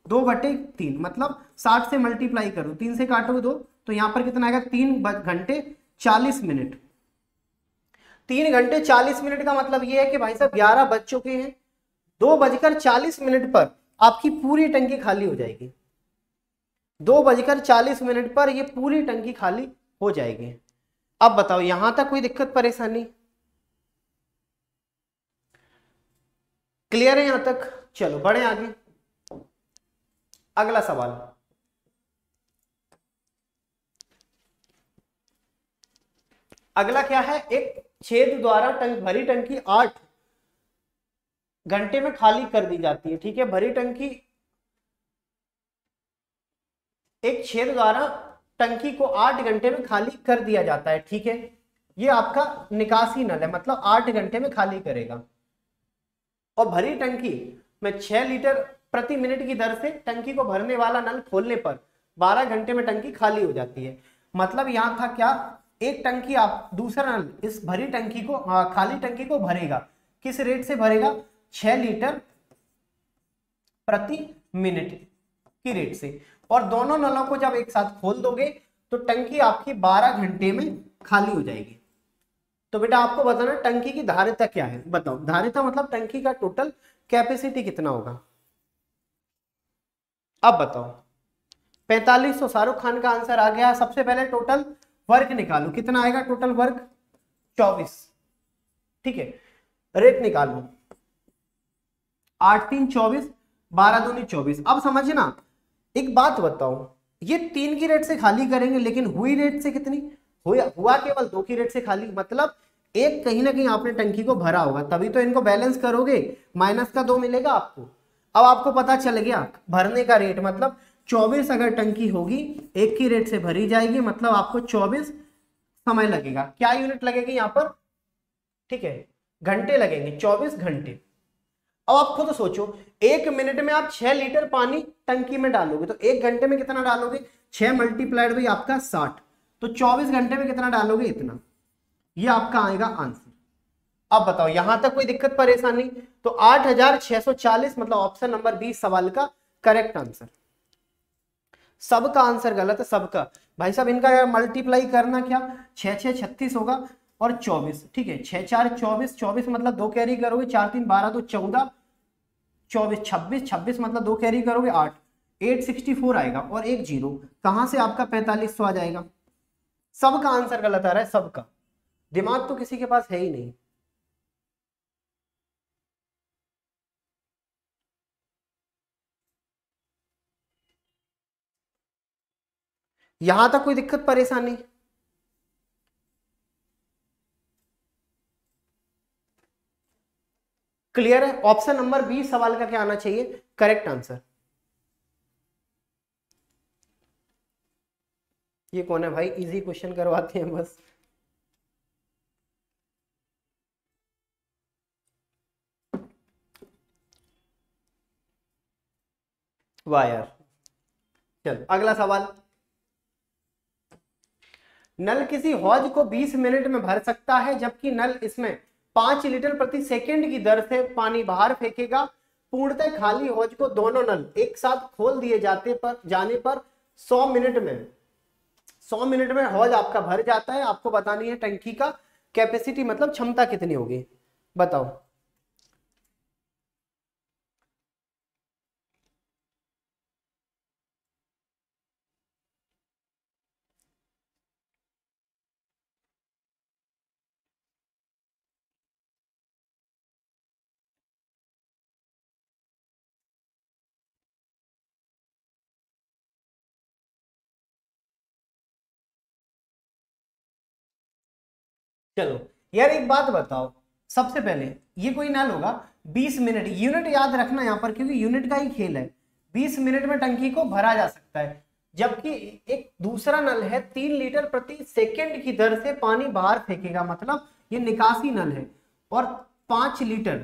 दो बटे तीन। मतलब साठ से मल्टीप्लाई करो। तीन से काटोगे दो तो यहाँ पर कितना आएगा? तीन घंटे चालीस मिनट तीन घंटे चालीस मिनट का मतलब ये है कि भाई साहब, ग्यारह बज चुके हैं। दो बजकर चालीस मिनट पर आपकी पूरी टंकी खाली हो जाएगी। दो बजकर चालीस मिनट पर ये पूरी टंकी खाली हो जाएगी। अब बताओ, यहाँ तक कोई दिक्कत, परेशानी? क्लियर है यहाँ तक? चलो, बढ़े आगे। अगला सवाल। अगला क्या है? एक छेद द्वारा टंक, भरी टंकी आठ घंटे में खाली कर दी जाती है, ठीक है? भरी टंकी एक छेद द्वारा टंकी को आठ घंटे में खाली कर दिया जाता है, ठीक है? ये आपका निकासी नल है मतलब आठ घंटे में खाली करेगा। और भरी टंकी में छह लीटर प्रति मिनट की दर से टंकी को भरने वाला नल खोलने पर बारह घंटे में टंकी खाली हो जाती है। मतलब यहाँ था क्या? एक टंकी आप, दूसरा नल, इस भरी टंकी को खाली टंकी को भरेगा। किस रेट से भरेगा? छह लीटर प्रति मिनट की रेट से। और दोनों नलों को जब एक साथ खोल दोगे तो टंकी आपकी 12 घंटे में खाली हो जाएगी। तो बेटा आपको बताना, टंकी की धारिता क्या है? बताओ, धारिता मतलब टंकी का टोटल कैपेसिटी कितना होगा? अब बताओ, पैंतालीस सौ शाहरुख खान का आंसर आ गया। सबसे पहले टोटल वर्क निकालो। कितना आएगा टोटल वर्क चौबीस। ठीक है? रेट निकालो। आठ तीन चौबीस, बारह दूनी चौबीस। अब समझे ना, एक बात बताओ ये तीन की रेट से खाली करेंगे, लेकिन हुई रेट से कितनी? हुआ हुआ केवल दो की रेट से खाली। मतलब एक कहीं ना कहीं आपने टंकी को भरा होगा, तभी तो इनको बैलेंस करोगे। माइनस का दो मिलेगा आपको। अब आपको पता चल गया, भरने का रेट मतलब 24 अगर टंकी होगी, एक ही रेट से भरी जाएगी मतलब आपको 24 समय लगेगा। क्या यूनिट लगेगी यहाँ पर? ठीक है, घंटे लगेंगे 24 घंटे। अब आप खुद सोचो, एक मिनट में आप छह लीटर पानी टंकी में डालोगे तो एक घंटे में कितना डालोगे? छह मल्टीप्लाइड बाई आपका साठ। तो चौबीस घंटे में कितना डालोगे? इतना। ये आपका आएगा आंसर अब बताओ, यहाँ तक कोई दिक्कत, परेशानी? तो आठ हज़ार छह सौ चालीस मतलब ऑप्शन नंबर बीस सवाल का करेक्ट आंसर सबका आंसर गलत है, सबका। भाई साहब, इनका मल्टीप्लाई करना क्या? छह छह, छत्तीस होगा और चौबीस। ठीक है, छह, चार, चौबीस चौबीस मतलब दो कैरी करोगे, चार, तीन, बारह, दो, चौदह, चौबीस, छब्बीस छब्बीस मतलब दो कैरी करोगे, आठ। एट, सिक्सटी फोर आएगा और एक ज़ीरो। कहाँ से आपका पैंतालीस सौ आ जाएगा? सबका आंसर गलत आ रहा है, सबका। दिमाग तो किसी के पास है ही नहीं। यहाँ तक कोई दिक्कत, परेशानी? क्लियर है? ऑप्शन नंबर बी सवाल का क्या आना चाहिए। करेक्ट आंसर ये कौन है भाई? इजी क्वेश्चन करवाते हैं बस। वायर चलो, अगला सवाल। नल किसी हौज को 20 मिनट में भर सकता है, जबकि नल इसमें 5 लीटर प्रति सेकंड की दर से पानी बाहर फेंकेगा। पूर्णतः खाली हौज को दोनों नल एक साथ खोल दिए जाते पर, जाने पर 100 मिनट में 100 मिनट में हौज आपका भर जाता है। आपको बतानी है टंकी का कैपेसिटी मतलब क्षमता कितनी होगी? बताओ। चलो, यार एक बात बताओ, सबसे पहले ये कोई नल होगा 20 मिनट यूनिट याद रखना यहाँ पर, क्योंकि यूनिट का ही खेल है। 20 मिनट में टंकी को भरा जा सकता है, जबकि एक दूसरा नल है, तीन लीटर प्रति सेकेंड की दर से पानी बाहर फेंकेगा मतलब ये निकासी नल है। और पाँच लीटर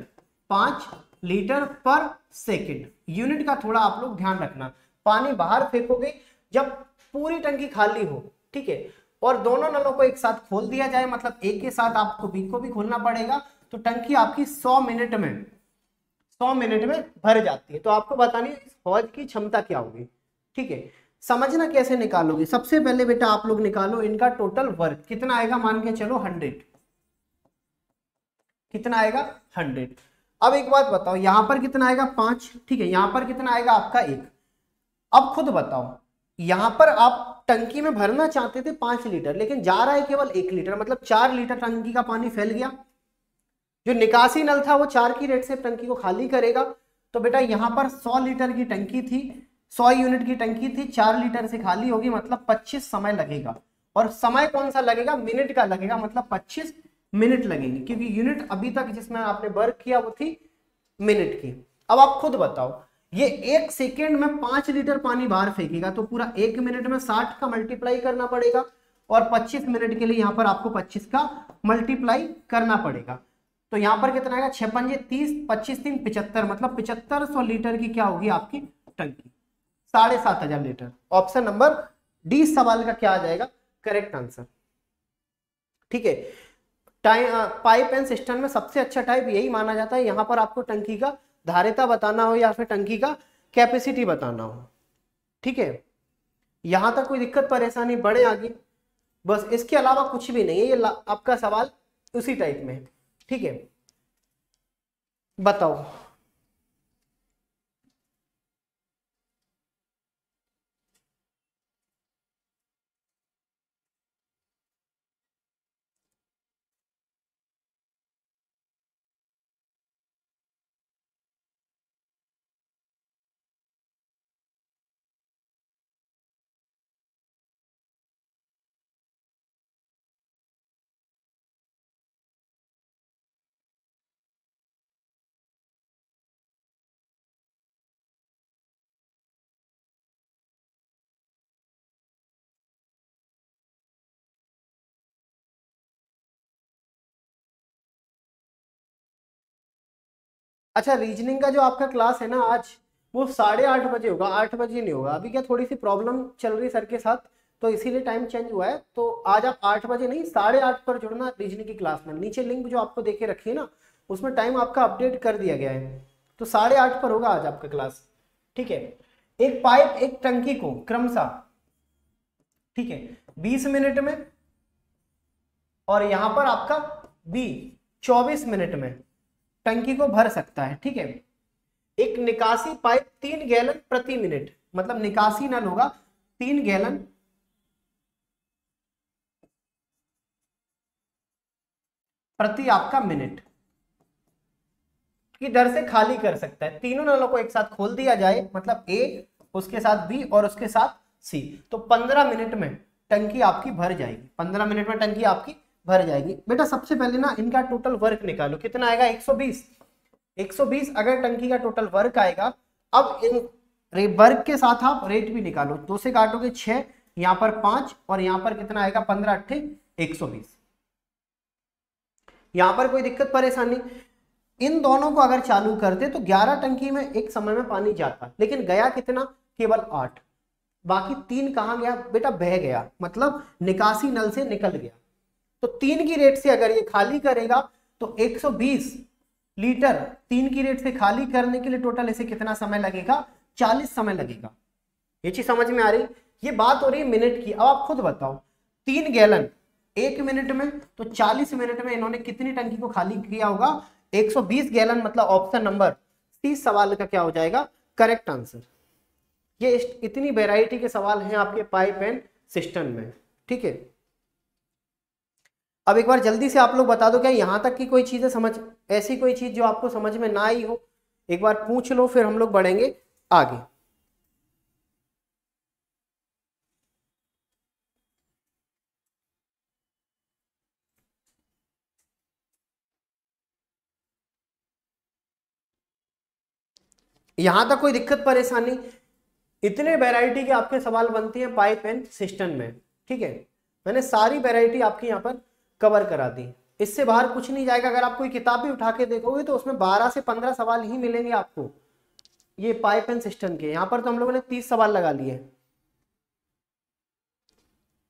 पाँच लीटर पर सेकेंड यूनिट का थोड़ा आप लोग ध्यान रखना, पानी बाहर फेंकोगे, जब पूरी टंकी खाली हो, ठीक है? और दोनों नलों को एक साथ खोल दिया जाए मतलब एक के साथ आपको बी को भी खोलना पड़ेगा तो टंकी आपकी 100 मिनट में 100 मिनट में भर जाती है। तो आपको बतानी हौज की क्षमता क्या होगी? ठीक है, समझना कैसे निकालोगे? सबसे पहले बेटा आप लोग निकालो, इनका टोटल वर्क कितना आएगा? मान के चलो हंड्रेड कितना आएगा? हंड्रेड अब एक बात बताओ, यहाँ पर कितना आएगा? पाँच। ठीक है, यहाँ पर कितना आएगा? आपका एक। अब खुद बताओ यहाँ पर आप टंकी में भरना चाहते थे पाँच लीटर, लेकिन जा रहा है केवल एक लीटर मतलब चार लीटर टंकी का पानी फैल गया। जो निकासी नल था, वो चार की रेट से टंकी को खाली करेगा। तो बेटा, यहाँ पर सौ लीटर की टंकी थी, सौ यूनिट की टंकी थी, चार लीटर से खाली होगी मतलब पच्चीस समय लगेगा। और समय कौन सा लगेगा? मिनट का लगेगा मतलब पच्चीस मिनट लगेंगे, क्योंकि यूनिट अभी तक जिसमें आपने वर्क किया वो थी मिनट की। अब आप खुद बताओ ये एक सेकेंड में पाँच लीटर पानी बाहर फेंकेगा तो पूरा एक मिनट में साठ का मल्टीप्लाई करना पड़ेगा और पच्चीस मिनट के लिए यहाँ पर आपको पच्चीस का मल्टीप्लाई करना पड़ेगा। तो यहाँ पर कितना आएगा? छह पंजे तीस, पच्चीस तीन पिछहत्तर मतलब पिछहत्तर सौ लीटर की क्या होगी आपकी टंकी? साढ़े सात हज़ार लीटर। ऑप्शन नंबर डी, सवाल का क्या आ जाएगा? Correct answer. ठीक है। टाइम पाइप एंड सिस्टम में सबसे अच्छा टाइप यही माना जाता है, यहाँ पर आपको टंकी का धारिता बताना हो या फिर टंकी का कैपेसिटी बताना हो। ठीक है? यहाँ तक कोई दिक्कत, परेशानी, बढ़े आगे। बस इसके अलावा कुछ भी नहीं है, ये आपका सवाल उसी टाइप में। ठीक है? बताओ। अच्छा रीजनिंग का जो आपका क्लास है ना आज, वो साढ़े आठ बजे होगा, आठ बजे नहीं होगा। अभी क्या थोड़ी सी प्रॉब्लम चल रही सर के साथ तो इसीलिए टाइम चेंज हुआ है। तो आज आप आठ बजे नहीं, साढ़े आठ पर जुड़ना रीजनिंग की क्लास में। नीचे लिंक जो आपको देखे रखी है ना, उसमें टाइम आपका अपडेट कर दिया गया है। तो साढ़े आठ पर होगा आज आपका क्लास ठीक है? एक पाइप, एक टंकी को क्रमशः ठीक है, बीस मिनट में और यहाँ पर आपका बी चौबीस मिनट में। टंकी को भर सकता है, ठीक है? एक निकासी पाइप तीन गैलन प्रति मिनट मतलब निकासी नल होगा, तीन गैलन प्रति आपका मिनट। की दर से खाली कर सकता है। तीनों नलों को एक साथ खोल दिया जाए मतलब ए, उसके साथ बी और उसके साथ सी। तो पंद्रह मिनट में टंकी आपकी भर जाएगी। पंद्रह मिनट में टंकी आपकी भर जाएगी। बेटा, सबसे पहले ना इनका टोटल वर्क निकालो। कितना आएगा? 120 120 अगर टंकी का टोटल वर्क आएगा, अब इन वर्क के साथ आप रेट भी निकालो। दो से काटोगे छह, यहाँ पर पाँच, और यहाँ पर कितना आएगा? पंद्रह अट्ठे एक सौ बीस। यहाँ पर कोई दिक्कत, परेशानी? इन दोनों को अगर चालू करते तो 11 टंकी में एक समय में पानी जाता। लेकिन गया कितना? केवल आठ। बाकी तीन कहाँ गया? बेटा, बह गया। मतलब निकासी नल से निकल गया। तो तीन की रेट से अगर ये खाली करेगा तो 120 लीटर तीन की रेट से खाली करने के लिए टोटल इसे कितना समय लगेगा? 40 समय लगेगा। ये चीज़ समझ में आ रही? ये बात हो रही है मिनट की। अब आप खुद बताओ, तीन गैलन एक मिनट में तो 40 मिनट में इन्होंने कितनी टंकी को खाली किया होगा? 120 गैलन मतलब ऑप्शन नंबर सी सवाल का क्या हो जाएगा? करेक्ट आंसर ये इतनी वेराइटी के सवाल हैं आपके पाइप एंड सिस्टम में। ठीक है? अब एक बार जल्दी से आप लोग बता दो, क्या यहाँ तक की कोई चीज़ें समझ, ऐसी कोई चीज़ जो आपको समझ में ना आई हो? एक बार पूछ लो, फिर हम लोग बढ़ेंगे आगे। यहाँ तक कोई दिक्कत, परेशानी? इतने वैरायटी के आपके सवाल बनते हैं पाइप एंड सिस्टम में, ठीक है? मैंने सारी वैरायटी आपकी यहाँ पर कवर करा दी। इससे बाहर कुछ नहीं जाएगा। अगर आप कोई किताब भी उठा के देखोगे तो उसमें 12 से 15 सवाल ही मिलेंगे आपको। ये पाइप एंड सिस्टम के। यहाँ पर तो हम लोगों ने 30 सवाल लगा लिए।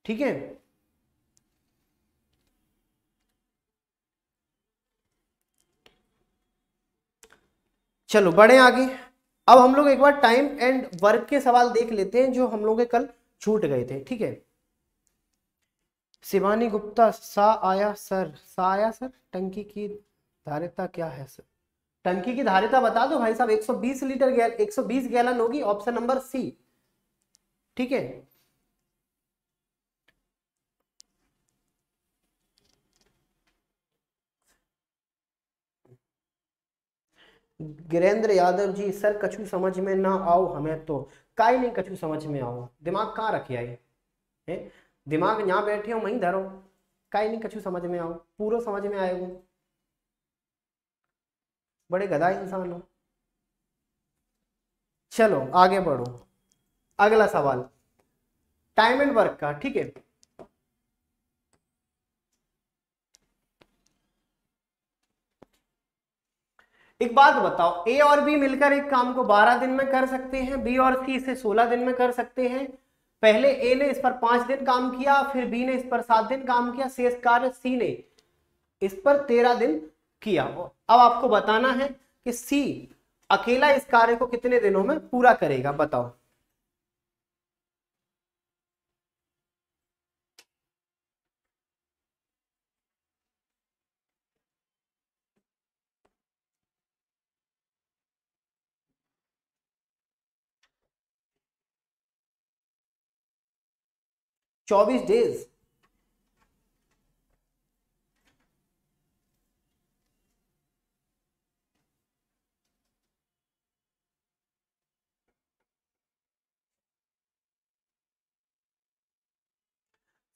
ठीक है? चलो, बढ़े आगे। अब हम लोग एक बार टाइम एंड वर्क के सवाल देख लेते हैं जो हम लोग कल छूट गए थे। ठीक है? शिवानी गुप्ता, सा आया सर। सा आया सर? टंकी की धारिता क्या है सर? टंकी की धारिता बता दो भाई साहब। 120 लीटर गैल 120 गैलन होगी, ऑप्शन नंबर सी। ठीक है? गिरेंद्र यादव जी, सर कछु समझ में ना आओ हमें तो। काई नहीं कछु समझ में आओ। दिमाग कहाँ रखे है? दिमाग यहाँ बैठे हो, वहीं धरो। काई नहीं कछु समझ में आओ पूरा समझ में आएगो बड़े गधा इंसान हो। चलो, आगे बढ़ो। अगला सवाल। टाइम एंड वर्क का, ठीक है? एक बात बताओ ए और बी मिलकर एक काम को 12 दिन में कर सकते हैं बी और सी इसे 16 दिन में कर सकते हैं पहले ए ने इस पर पाँच दिन काम किया, फिर बी ने इस पर सात दिन काम किया शेष कार्य, सी ने इस पर तेरह दिन किया। अब आपको बताना है कि सी अकेला इस कार्य को कितने दिनों में पूरा करेगा, बताओ। चौबीस डेज़।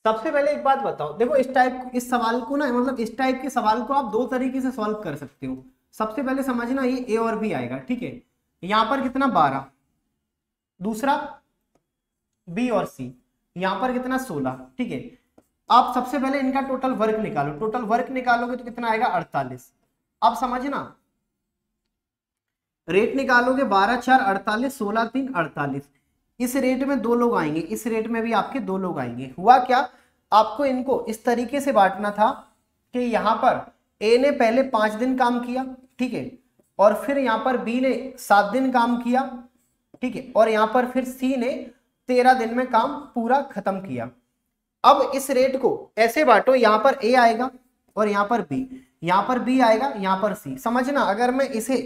सबसे पहले एक बात बताओ, देखो इस टाइप इस सवाल को ना मतलब इस टाइप के सवाल को आप दो तरीके से सॉल्व कर सकते हो। सबसे पहले समझना ये ए और बी आएगा, ठीक है? यहाँ पर कितना? बारह। दूसरा? बी और सी यहाँ पर कितना सोलह, ठीक है? आप सबसे पहले इनका टोटल वर्क निकालो। टोटल वर्क निकालोगे तो कितना आएगा? अड़तालीस। अब समझना रेट निकालोगे बारह, चार, अड़तालीस, सोलह, तीन, अड़तालीस। इस रेट में दो लोग आएँगे। इस रेट में भी आपके दो लोग आएँगे। हुआ क्या? आपको इनको इस तरीके से बांटना था कि यहाँ पर ए ने पहले पाँच दिन काम किया, ठीक है? और फिर यहाँ पर बी ने सात दिन काम किया, ठीक है? और यहाँ पर फिर सी ने तेरह दिन में काम पूरा खत्म किया। अब इस रेट को ऐसे बांटो, यहाँ पर ए आएगा और यहाँ पर बी यहाँ पर बी आएगा, यहाँ पर सी समझना, अगर मैं इसे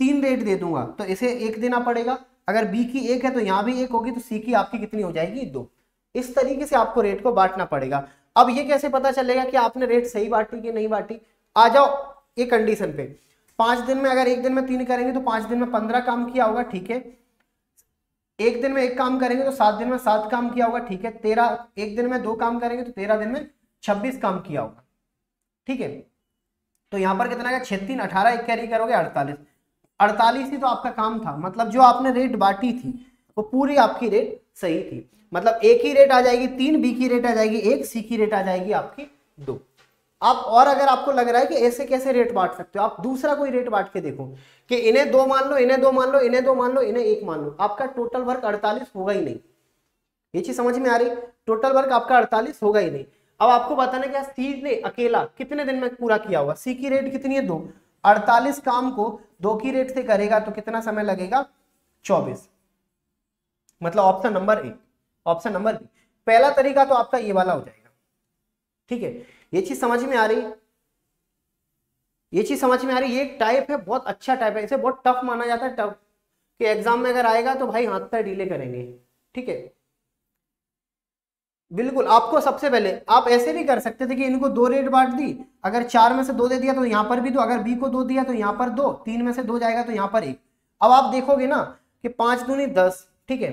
तीन रेट दे दूँगा तो इसे एक देना पड़ेगा। अगर बी की एक है तो यहाँ भी एक होगी तो सी की आपकी कितनी हो जाएगी? दो। इस तरीके से आपको रेट को बांटना पड़ेगा। अब ये कैसे पता चलेगा कि आपने रेट सही बांटी कि नहीं बांटी? आ जाओ ये कंडीशन पे। पाँच दिन में, अगर एक दिन में तीन करेंगे तो पाँच दिन में पंद्रह काम किया होगा, ठीक है? एक दिन में एक काम करेंगे तो सात दिन में सात काम किया होगा, ठीक है? तेरह एक दिन में दो काम करेंगे तो तेरह दिन में छब्बीस काम किया होगा, ठीक है? तो यहाँ पर कितना छह, तीन, अठारह, एक कैरी करोगे, अड़तालीस। अड़तालीस ही तो आपका काम था मतलब जो आपने रेट बांटी थी, वो पूरी आपकी रेट सही थी। मतलब एक ही रेट आ जाएगी, तीन, बी की रेट आ जाएगी, एक, सी की रेट आ जाएगी आपकी दो। आप और अगर आपको लग रहा है कि ऐसे कैसे रेट बांट सकते हो, आप दूसरा कोई रेट बांट के देखो कि इन्हें दो मान लो, इन्हें दो मान लो, इन्हें दो मान लो, इन्हें एक मान लो, आपका टोटल वर्क अड़तालीस होगा ही नहीं। ये चीज़ समझ में आ रही? टोटल वर्क आपका अड़तालीस होगा ही नहीं। अब आपको बताना क्या सी ने अकेला कितने दिन में पूरा किया होगा? सी की रेट कितनी है? दो। अड़तालीस काम को दो की रेट से करेगा तो कितना समय लगेगा? चौबीस। मतलब option number A option number B पहला तरीका तो आपका ये वाला हो जाएगा। ठीक है? ये चीज़ समझ में आ रही? ये चीज़ समझ में आ रही? ये टाइप है, बहुत अच्छा टाइप है। इसे बहुत टफ माना जाता है टफ कि एग्ज़ाम में अगर आएगा तो भाई हाथ पर डिले करेंगे। ठीक है? बिल्कुल, आपको सबसे पहले, आप ऐसे भी कर सकते थे कि इनको दो रेट बांट दी। अगर चार में से दो दे दिया तो यहाँ पर भी दो, अगर बी को दो दिया तो यहाँ पर दो, तीन में से दो जाएगा तो यहाँ पर एक। अब आप देखोगे ना कि पाँच दूनी दस, ठीक है?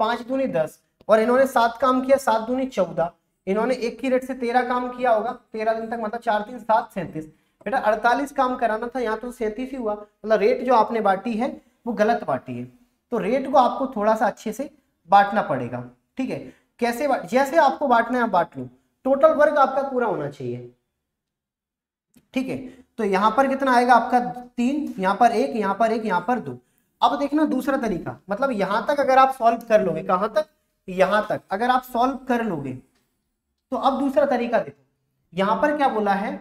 पाँच दूनी दस, और इन्होंने सात काम किया, सात दूनी चौदह। इन्होंने एक ही रेट से तेरह काम किया होगा, तेरह दिन तक मतलब चार तीन सात सैंतीस। बेटा, अड़तालीस काम कराना था, यहाँ तो सैंतीस ही हुआ। मतलब रेट जो आपने बांटी है, वो गलत बांटी है। तो रेट को आपको थोड़ा सा अच्छे से बांटना पड़ेगा, ठीक है? कैसे जैसे आपको बांटना है, आप बांट लो। टोटल वर्ग आपका पूरा होना चाहिए, ठीक है? तो यहाँ पर कितना आएगा आपका? तीन, यहाँ पर एक, यहाँ पर एक, यहाँ पर दो। अब देखना दूसरा तरीका मतलब यहाँ तक अगर आप सॉल्व कर लोगे, कहाँ तक? यहाँ तक। अगर आप सॉल्व कर लोगे तो अब दूसरा तरीका देखो। यहाँ पर क्या बोला है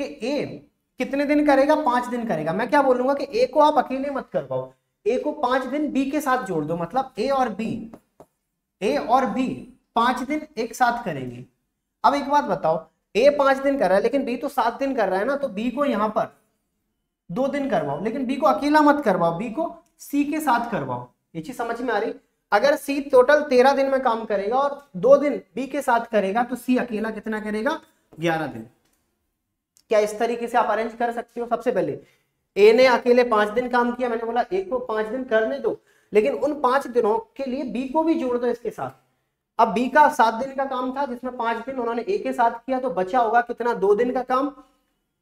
कि ए कितने दिन करेगा? पाँच दिन करेगा। मैं क्या बोलूँगा कि ए को आप अकेले मत कर पाओ ए को पाँच दिन बी के साथ जोड़ दो। मतलब ए और बी, ए और बी पाँच दिन एक साथ करेंगे। अब एक बात बताओ, ए पाँच दिन कर रहा है, लेकिन बी तो सात दिन कर रहा है ना तो बी को यहाँ पर दो दिन करवाओ। लेकिन बी को अकेला मत करवाओ, बी को सी के साथ करवाओ। ये चीज़ समझ में आ रही? अगर सी टोटल तेरह दिन में काम करेगा और दो दिन बी के साथ करेगा तो सी अकेला कितना करेगा? ग्यारह दिन। क्या इस तरीके से आप अरेंज कर सकते हो? सबसे पहले ए ने अकेले पाँच दिन काम किया, मैंने बोला ए को पाँच दिन करने दो। लेकिन उन पाँच दिनों के लिए बी को भी जोड़ दो इसके साथ। अब बी का सात दिन का काम था, जिसमें पाँच दिन उन्होंने ए के साथ किया तो बचा होगा कितना? दो दिन का काम।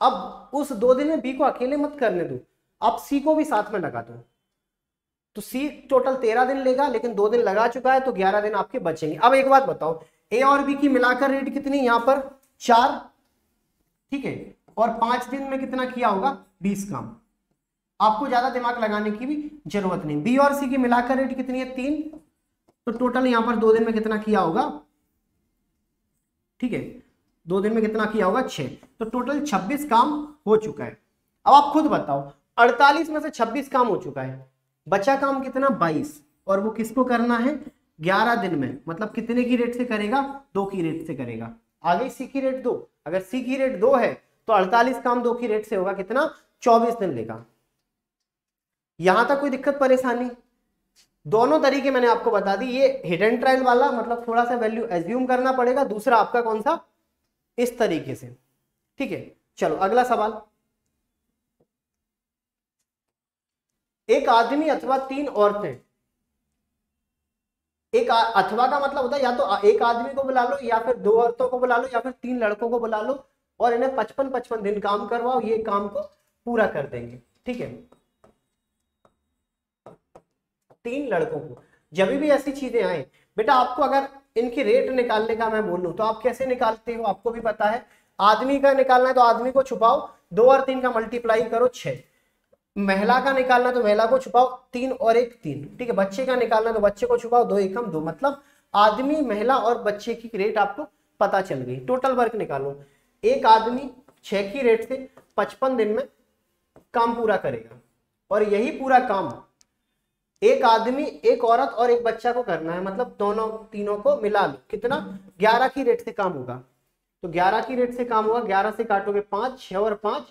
अब उस दो दिन में बी को अकेले मत करने दो। अब सी को भी साथ में लगा दो। तो सी टोटल तेरह दिन लेगा, लेकिन दो दिन लगा चुका है तो ग्यारह दिन आपके बचेंगे। अब एक बात बताओ ए और बी की मिलाकर रेट कितनी यहाँ पर? चार। ठीक है? और पाँच दिन में कितना किया होगा? बीस काम। आपको ज़्यादा दिमाग लगाने की भी ज़रूरत नहीं। बी और सी की मिलाकर रेट कितनी है? तीन। तो टोटल यहाँ पर दो दिन में कितना किया होगा? ठीक है? दो दिन में कितना किया होगा? छह। तो टोटल छब्बीस काम हो चुका है। अब आप खुद बताओ, अड़तालीस में से छब्बीस काम हो चुका है। बचा काम कितना? बाईस। और वो किसको करना है? ग्यारह दिन में। मतलब कितने की रेट से करेगा? दो की रेट से करेगा। आगे सी की रेट दो। अगर सी की रेट दो है तो अड़तालीस काम दो की रेट से होगा कितना? चौबीस दिन लेगा। यहाँ तक कोई दिक्कत, परेशानी? दोनों तरीके मैंने आपको बता दी। ये हिट एंड ट्रायल वाला मतलब थोड़ा सा वैल्यू एज्यूम करना पड़ेगा। दूसरा आपका कौन सा? इस तरीके से। ठीक है? चलो, अगला सवाल। एक आदमी अथवा तीन औरतें। एक अथवा का मतलब होता है, या तो एक आदमी को बुला लो, या फिर दो औरतों को बुला लो, या फिर तीन लड़कों को बुला लो, और इन्हें पचपन पचपन दिन काम करवाओ, ये काम को पूरा कर देंगे। ठीक है? तीन लड़कों को। जब भी ऐसी चीज़ें आए, बेटा आपको अगर इनकी रेट निकालने का मैं बोलूँ तो आप कैसे निकालते हो? आपको भी पता है, आदमी का निकालना है तो आदमी को छुपाओ, दो और तीन का मल्टीप्लाई करो, छह। महिला का निकालना तो महिला को छुपाओ, तीन और एक तीन। ठीक है, बच्चे का निकालना तो बच्चे को छुपाओ, दो एकम दो मतलब आदमी, महिला और बच्चे की रेट आपको पता चल गई। टोटल वर्क निकालो। एक आदमी छह की रेट से पचपन दिन में काम पूरा करेगा। और यही पूरा काम एक आदमी, एक औरत और एक बच्चा को करना है। मतलब दोनों तीनों को मिला लो। कितना? ग्यारह की रेट से काम होगा। तो ग्यारह की रेट से काम होगा। ग्यारह से काटोगे पाँच, छह और पाँच,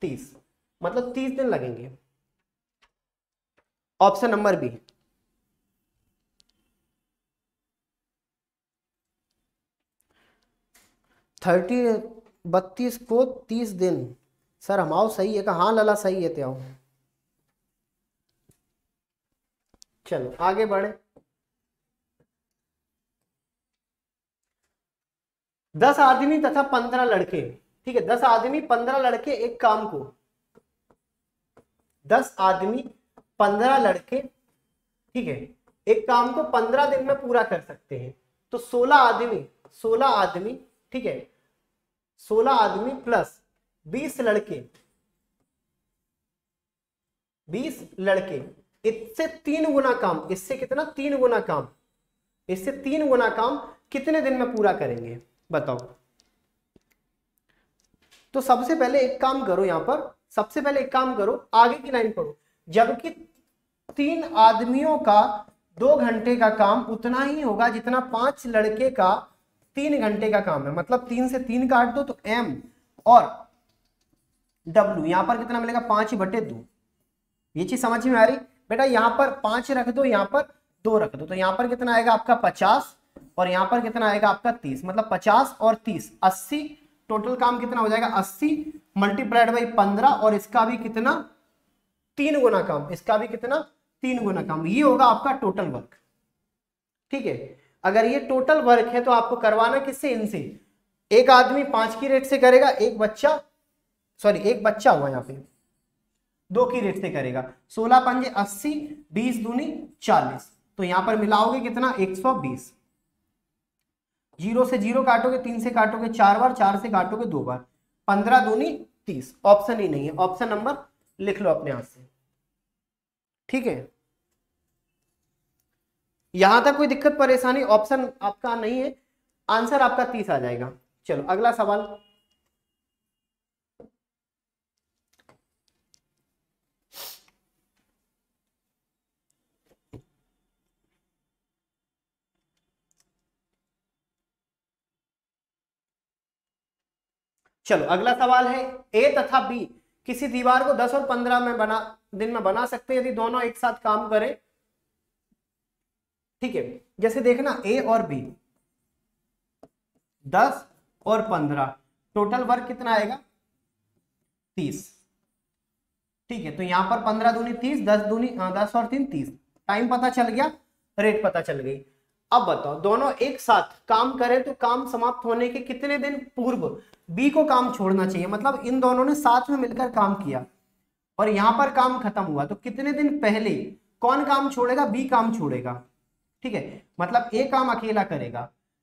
तीस। मतलब तीस दिन लगेंगे। Option number B. थर्टी, बत्तीस को तीस दिन। सर हमाओ सही है हाँ लला, सही है त्याओ चलो, आगे बढ़े। दस आदमी तथा पंद्रह लड़के, ठीक है, दस आदमी, पंद्रह लड़के एक काम को। दस आदमी, पंद्रह लड़के, ठीक है? एक काम को पंद्रह दिन में पूरा कर सकते हैं। तो सोलह आदमी सोलह आदमी, ठीक है? सोलह आदमी प्लस बीस लड़के बीस लड़के, इससे तीन गुना काम, इससे कितना? तीन गुना काम। इससे तीन गुना काम कितने दिन में पूरा करेंगे? बताओ। तो सबसे पहले एक काम करो यहाँ पर। सबसे पहले एक काम करो, आगे की लाइन पढ़ो। जबकि तीन आदमियों का दो घंटे का काम उतना ही होगा जितना पाँच लड़के का तीन घंटे का काम है। मतलब तीन से तीन काट दो तो एम और डब्ल्यू यहाँ पर कितना मिलेगा? पाँच बटे दो। ये चीज़ समझ में आ रही? बेटा, यहाँ पर पाँच रख दो, यहाँ पर दो रख दो। तो यहाँ पर कितना आएगा आपका पचास और यहाँ पर कितना आएगा आपका तीस? मतलब पचास और तीस, अस्सी टोटल काम कितना हो जाएगा? अस्सी मल्टीप्लाइड बाई पंद्रह और इसका भी कितना? तीन गुना काम, इसका भी कितना? तीन गुना काम। ये होगा आपका टोटल वर्क ठीक है? अगर ये टोटल वर्क है तो आपको करवाना किससे? इनसे। एक आदमी पाँच की रेट से करेगा, एक बच्चा सॉरी एक बच्चा हुआ यहाँ पे। दो की रेट से करेगा। सोलह पंजे अस्सी, बीस दूनी चालीस। तो यहाँ पर मिलाओगे कितना? एक सौ बीस। ज़ीरो से ज़ीरो काटोगे, तीन से काटोगे, चार बार, चार से काटोगे, दो बार। पंद्रह दूनी तीस। ऑप्शन ही नहीं है। ऑप्शन नंबर लिख लो अपने हाथ से। ठीक है? यहाँ तक कोई दिक्कत, परेशानी ऑप्शन आपका नहीं है। आंसर आपका तीस आ जाएगा। चलो, अगला सवाल। चलो, अगला सवाल है ए तथा बी किसी दीवार को 10 और 15 में बना, दिन में बना सकते हैं? यदि दोनों एक साथ काम करें, ठीक है, जैसे देखना ए और बी 10 और 15 टोटल वर्क कितना आएगा? 30 ठीक है तो यहाँ पर 15 दूनी 30 10 दूनी दस और तीन 30 टाइम पता चल गया रेट पता चल गई। अब बताओ, दोनों एक साथ काम करें तो काम समाप्त होने के कितने दिन पूर्व बी को काम छोड़ना चाहिए? मतलब इन दोनों ने साथ में मिलकर काम किया और यहाँ पर काम खत्म हुआ तो कितने दिन पहले कौन काम छोड़ेगा? बी काम छोड़ेगा। ठीक है? मतलब ए काम अकेला करेगा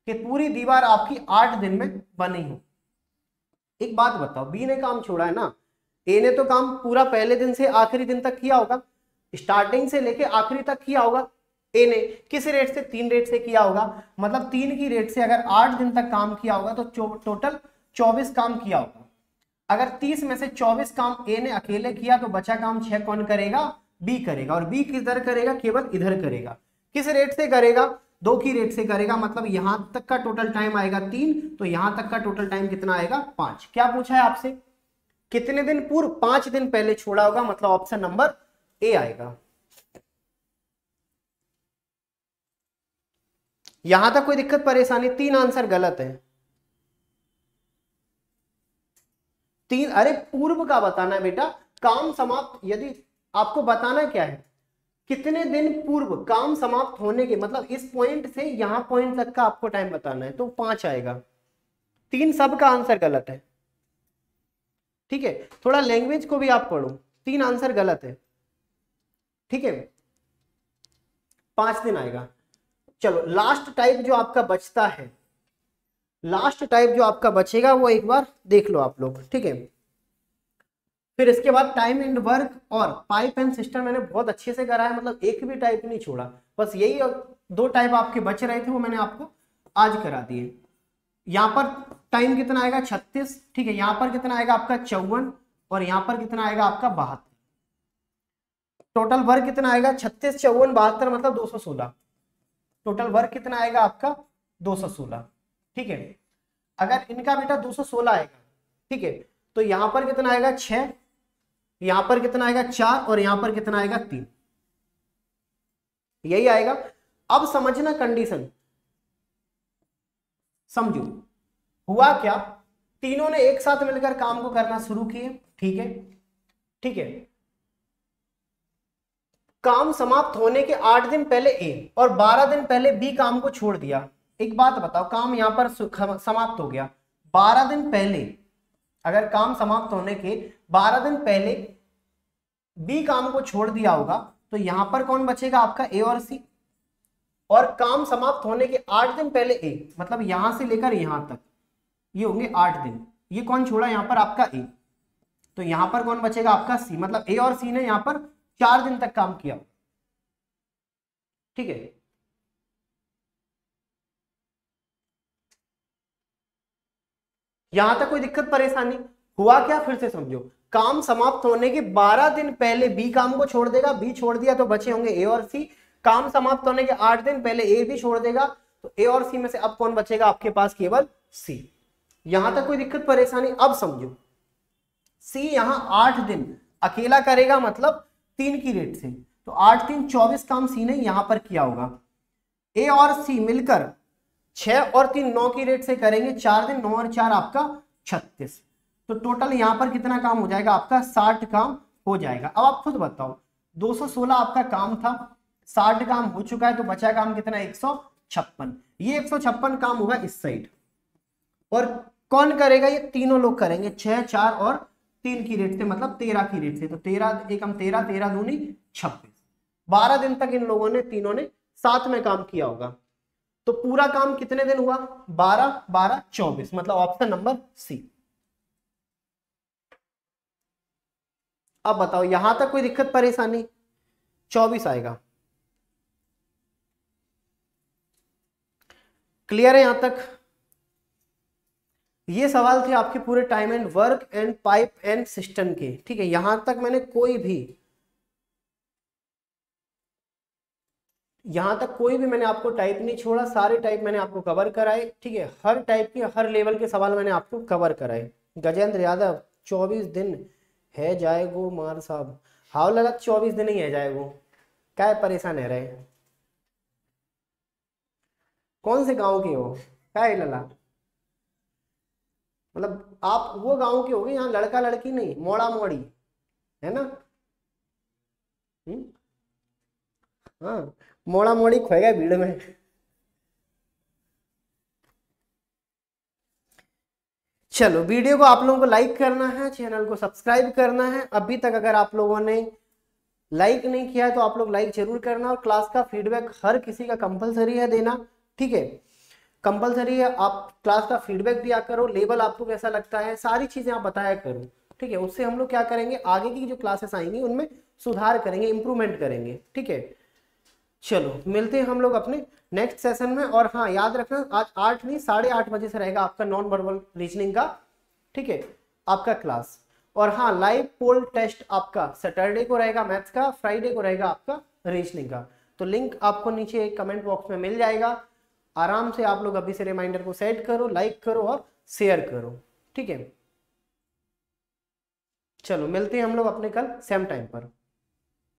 कि पूरी दीवार आपकी आठ दिन में बनी हो। एक बात बताओ बी ने काम छोड़ा है ना? ए ने तो काम पूरा पहले दिन से आखिरी दिन तक किया होगा। स्टार्टिंग से लेके आखिरी तक किया होगा। ए ने किस रेट से, तीन रेट से किया होगा? मतलब तीन की रेट से अगर आठ दिन तक काम किया होगा तो टोटल चौबीस काम किया होगा। अगर तीस में से चौबीस काम ए ने अकेले किया तो बचा काम छह कौन करेगा? बी करेगा। और बी किधर करेगा? केवल इधर करेगा। किस रेट से करेगा? दो की रेट से करेगा। मतलब यहाँ तक का टोटल टाइम आएगा तीन तो यहाँ तक का टोटल टाइम कितना आएगा? पाँच। क्या पूछा है आपसे? कितने दिन पूर्व? पाँच दिन पहले छोड़ा होगा मतलब ऑप्शन नंबर ए आएगा। यहाँ तक कोई दिक्कत, परेशानी, तीन आंसर गलत है। तीन, अरे, पूर्व का बताना है बेटा। काम समाप्त, यदि आपको बताना क्या है? कितने दिन पूर्व काम समाप्त होने के मतलब इस पॉइंट से यहाँ पॉइंट तक का आपको टाइम बताना है तो पाँच आएगा। तीन, सब का आंसर गलत है। ठीक है, थोड़ा लैंग्वेज को भी आप पढ़ो। तीन आंसर गलत है। ठीक है, पाँच दिन आएगा। चलो लास्ट टाइप जो आपका बचता है लास्ट टाइप जो आपका बचेगा वो एक बार देख लो आप लोग, ठीक है? फिर इसके बाद टाइम एंड वर्क और पाइप एंड सिस्टम मैंने बहुत अच्छे से करा है मतलब एक भी टाइप नहीं छोड़ा। बस यही दो टाइप आपके बच रहे थे, वो मैंने आपको आज करा दिए। यहाँ पर टाइम कितना आएगा? छत्तीस, ठीक है? यहाँ पर कितना आएगा आपका? चौवन, और यहाँ पर कितना आएगा आपका? बहत्तर। टोटल वर्क कितना आएगा? छत्तीस, चौवन, बहत्तर मतलब दो सौ सोलह। टोटल वर्क कितना आएगा आपका? दो सौ सोलह। ठीक है? अगर इनका बेटा 216 आएगा, ठीक है तो यहाँ पर कितना आएगा? छ यहाँ पर कितना आएगा? चार और यहाँ पर कितना आएगा? तीन। यही आएगा। अब समझना कंडीशन समझो। हुआ क्या? तीनों ने एक साथ मिलकर काम को करना शुरू किए। ठीक है? ठीक है? काम समाप्त होने के आठ दिन पहले ए और बारह दिन पहले बी काम को छोड़ दिया। एक बात बताओ, काम यहाँ पर समाप्त हो गया। बारह दिन पहले, अगर काम समाप्त होने के बारह दिन पहले बी काम को छोड़ दिया होगा तो यहाँ पर कौन बचेगा? आपका ए और सी। और काम समाप्त होने के आठ दिन पहले ए मतलब यहाँ से लेकर यहाँ तक, ये होंगे आठ दिन। ये कौन छोड़ा? यहाँ पर आपका ए। तो यहाँ पर कौन बचेगा? आपका सी मतलब ए और सी ने यहाँ पर चार दिन तक काम किया। ठीक है? यहाँ तक कोई दिक्कत, परेशानी? हुआ क्या? फिर से समझो। काम समाप्त होने के 12 दिन पहले बी काम को छोड़ देगा, बी छोड़ दिया तो बचे होंगे ए और सी। काम समाप्त होने के 8 दिन पहले ए भी छोड़ देगा तो ए और सी में से अब कौन बचेगा? आपके पास केवल सी। यहाँ तक कोई दिक्कत, परेशानी? अब समझो। सी यहाँ आठ दिन। अकेला करेगा मतलब तीन की रेट से। तो आठ, तीन, चौबीस काम सी ने यहाँ पर किया होगा। ए और सी मिलकर छह और तीन, नौ की रेट से करेंगे। चार दिन, नौ और चार आपका छत्तीस। तो टोटल यहाँ पर कितना काम हो जाएगा? आपका साठ काम हो जाएगा। अब आप खुद बताओ 216 आपका काम था, साठ काम हो चुका है तो बचा काम कितना? एक सौ छप्पन। ये एक सौ छप्पन काम होगा इस साइड और कौन करेगा? ये तीनों लोग करेंगे, छह, चार और तीन की रेट से मतलब तेरह की रेट से। तो तेरह, एक हम तेरह तेरह दूनी, छब्बीस। बारह दिन तक इन लोगों ने, तीनों ने साथ में काम किया होगा। तो पूरा काम कितने दिन हुआ? बारह बारह, चौबीस मतलब ऑप्शन नंबर सी अब बताओ, यहाँ तक कोई दिक्कत, परेशानी? चौबीस आएगा। क्लियर है यहाँ तक? ये सवाल थे आपके पूरे time and work and pipe and cistern के, ठीक है? यहाँ तक मैंने कोई भी, यहाँ तक कोई भी मैंने आपको टाइप नहीं छोड़ा, सारे टाइप मैंने आपको कवर कराए, ठीक है? हर टाइप के, हर लेवल के सवाल मैंने आपको कवर कराए। गजेंद्र यादव, चौबीस दिन है जाएगो मार साहब। हाव लगा चौबीस दिन ही है जाएगो। क्या परेशान है रहे कौन से गाँव के हो? क्या लला? मतलब आप वो गाँव के हो गए, यहाँ लड़का लड़की नहीं, मोड़ा मोड़ी, है ना? हम्म? हाँ मोड़ा मोड़ी खोएगा भीड़ में। चलो, वीडियो को आप लोगों को लाइक करना है, चैनल को सब्सक्राइब करना है। अभी तक अगर आप लोगों ने लाइक नहीं किया है तो आप लोग लाइक ज़रूर करना और क्लास का फीडबैक हर किसी का कंपलसरी है देना, ठीक है? कंपलसरी है, आप क्लास का फीडबैक दिया करो लेवल आपको कैसा लगता है, सारी चीज़ें आप बताया करो, ठीक है? उससे हम लोग क्या करेंगे, आगे की जो क्लासेस आएँगी, उनमें सुधार करेंगे इंप्रूवमेंट करेंगे, ठीक है? चलो, मिलते हैं हम लोग अपने नेक्स्ट सेशन में, और हाँ याद रखना, आज आठ नहीं, साढ़े आठ बजे से रहेगा आपका नॉन वर्बल रीजनिंग का, ठीक है? आपका क्लास और हाँ लाइव पोल टेस्ट आपका सैटरडे को रहेगा मैथ्स का फ्राइडे को रहेगा आपका रीजनिंग का। तो लिंक आपको नीचे कमेंट बॉक्स में मिल जाएगा। आराम से आप लोग अभी से रिमाइंडर को सेट करो लाइक करो और शेयर करो। ठीक है? चलो, मिलते हैं हम लोग अपने कल सेम टाइम पर।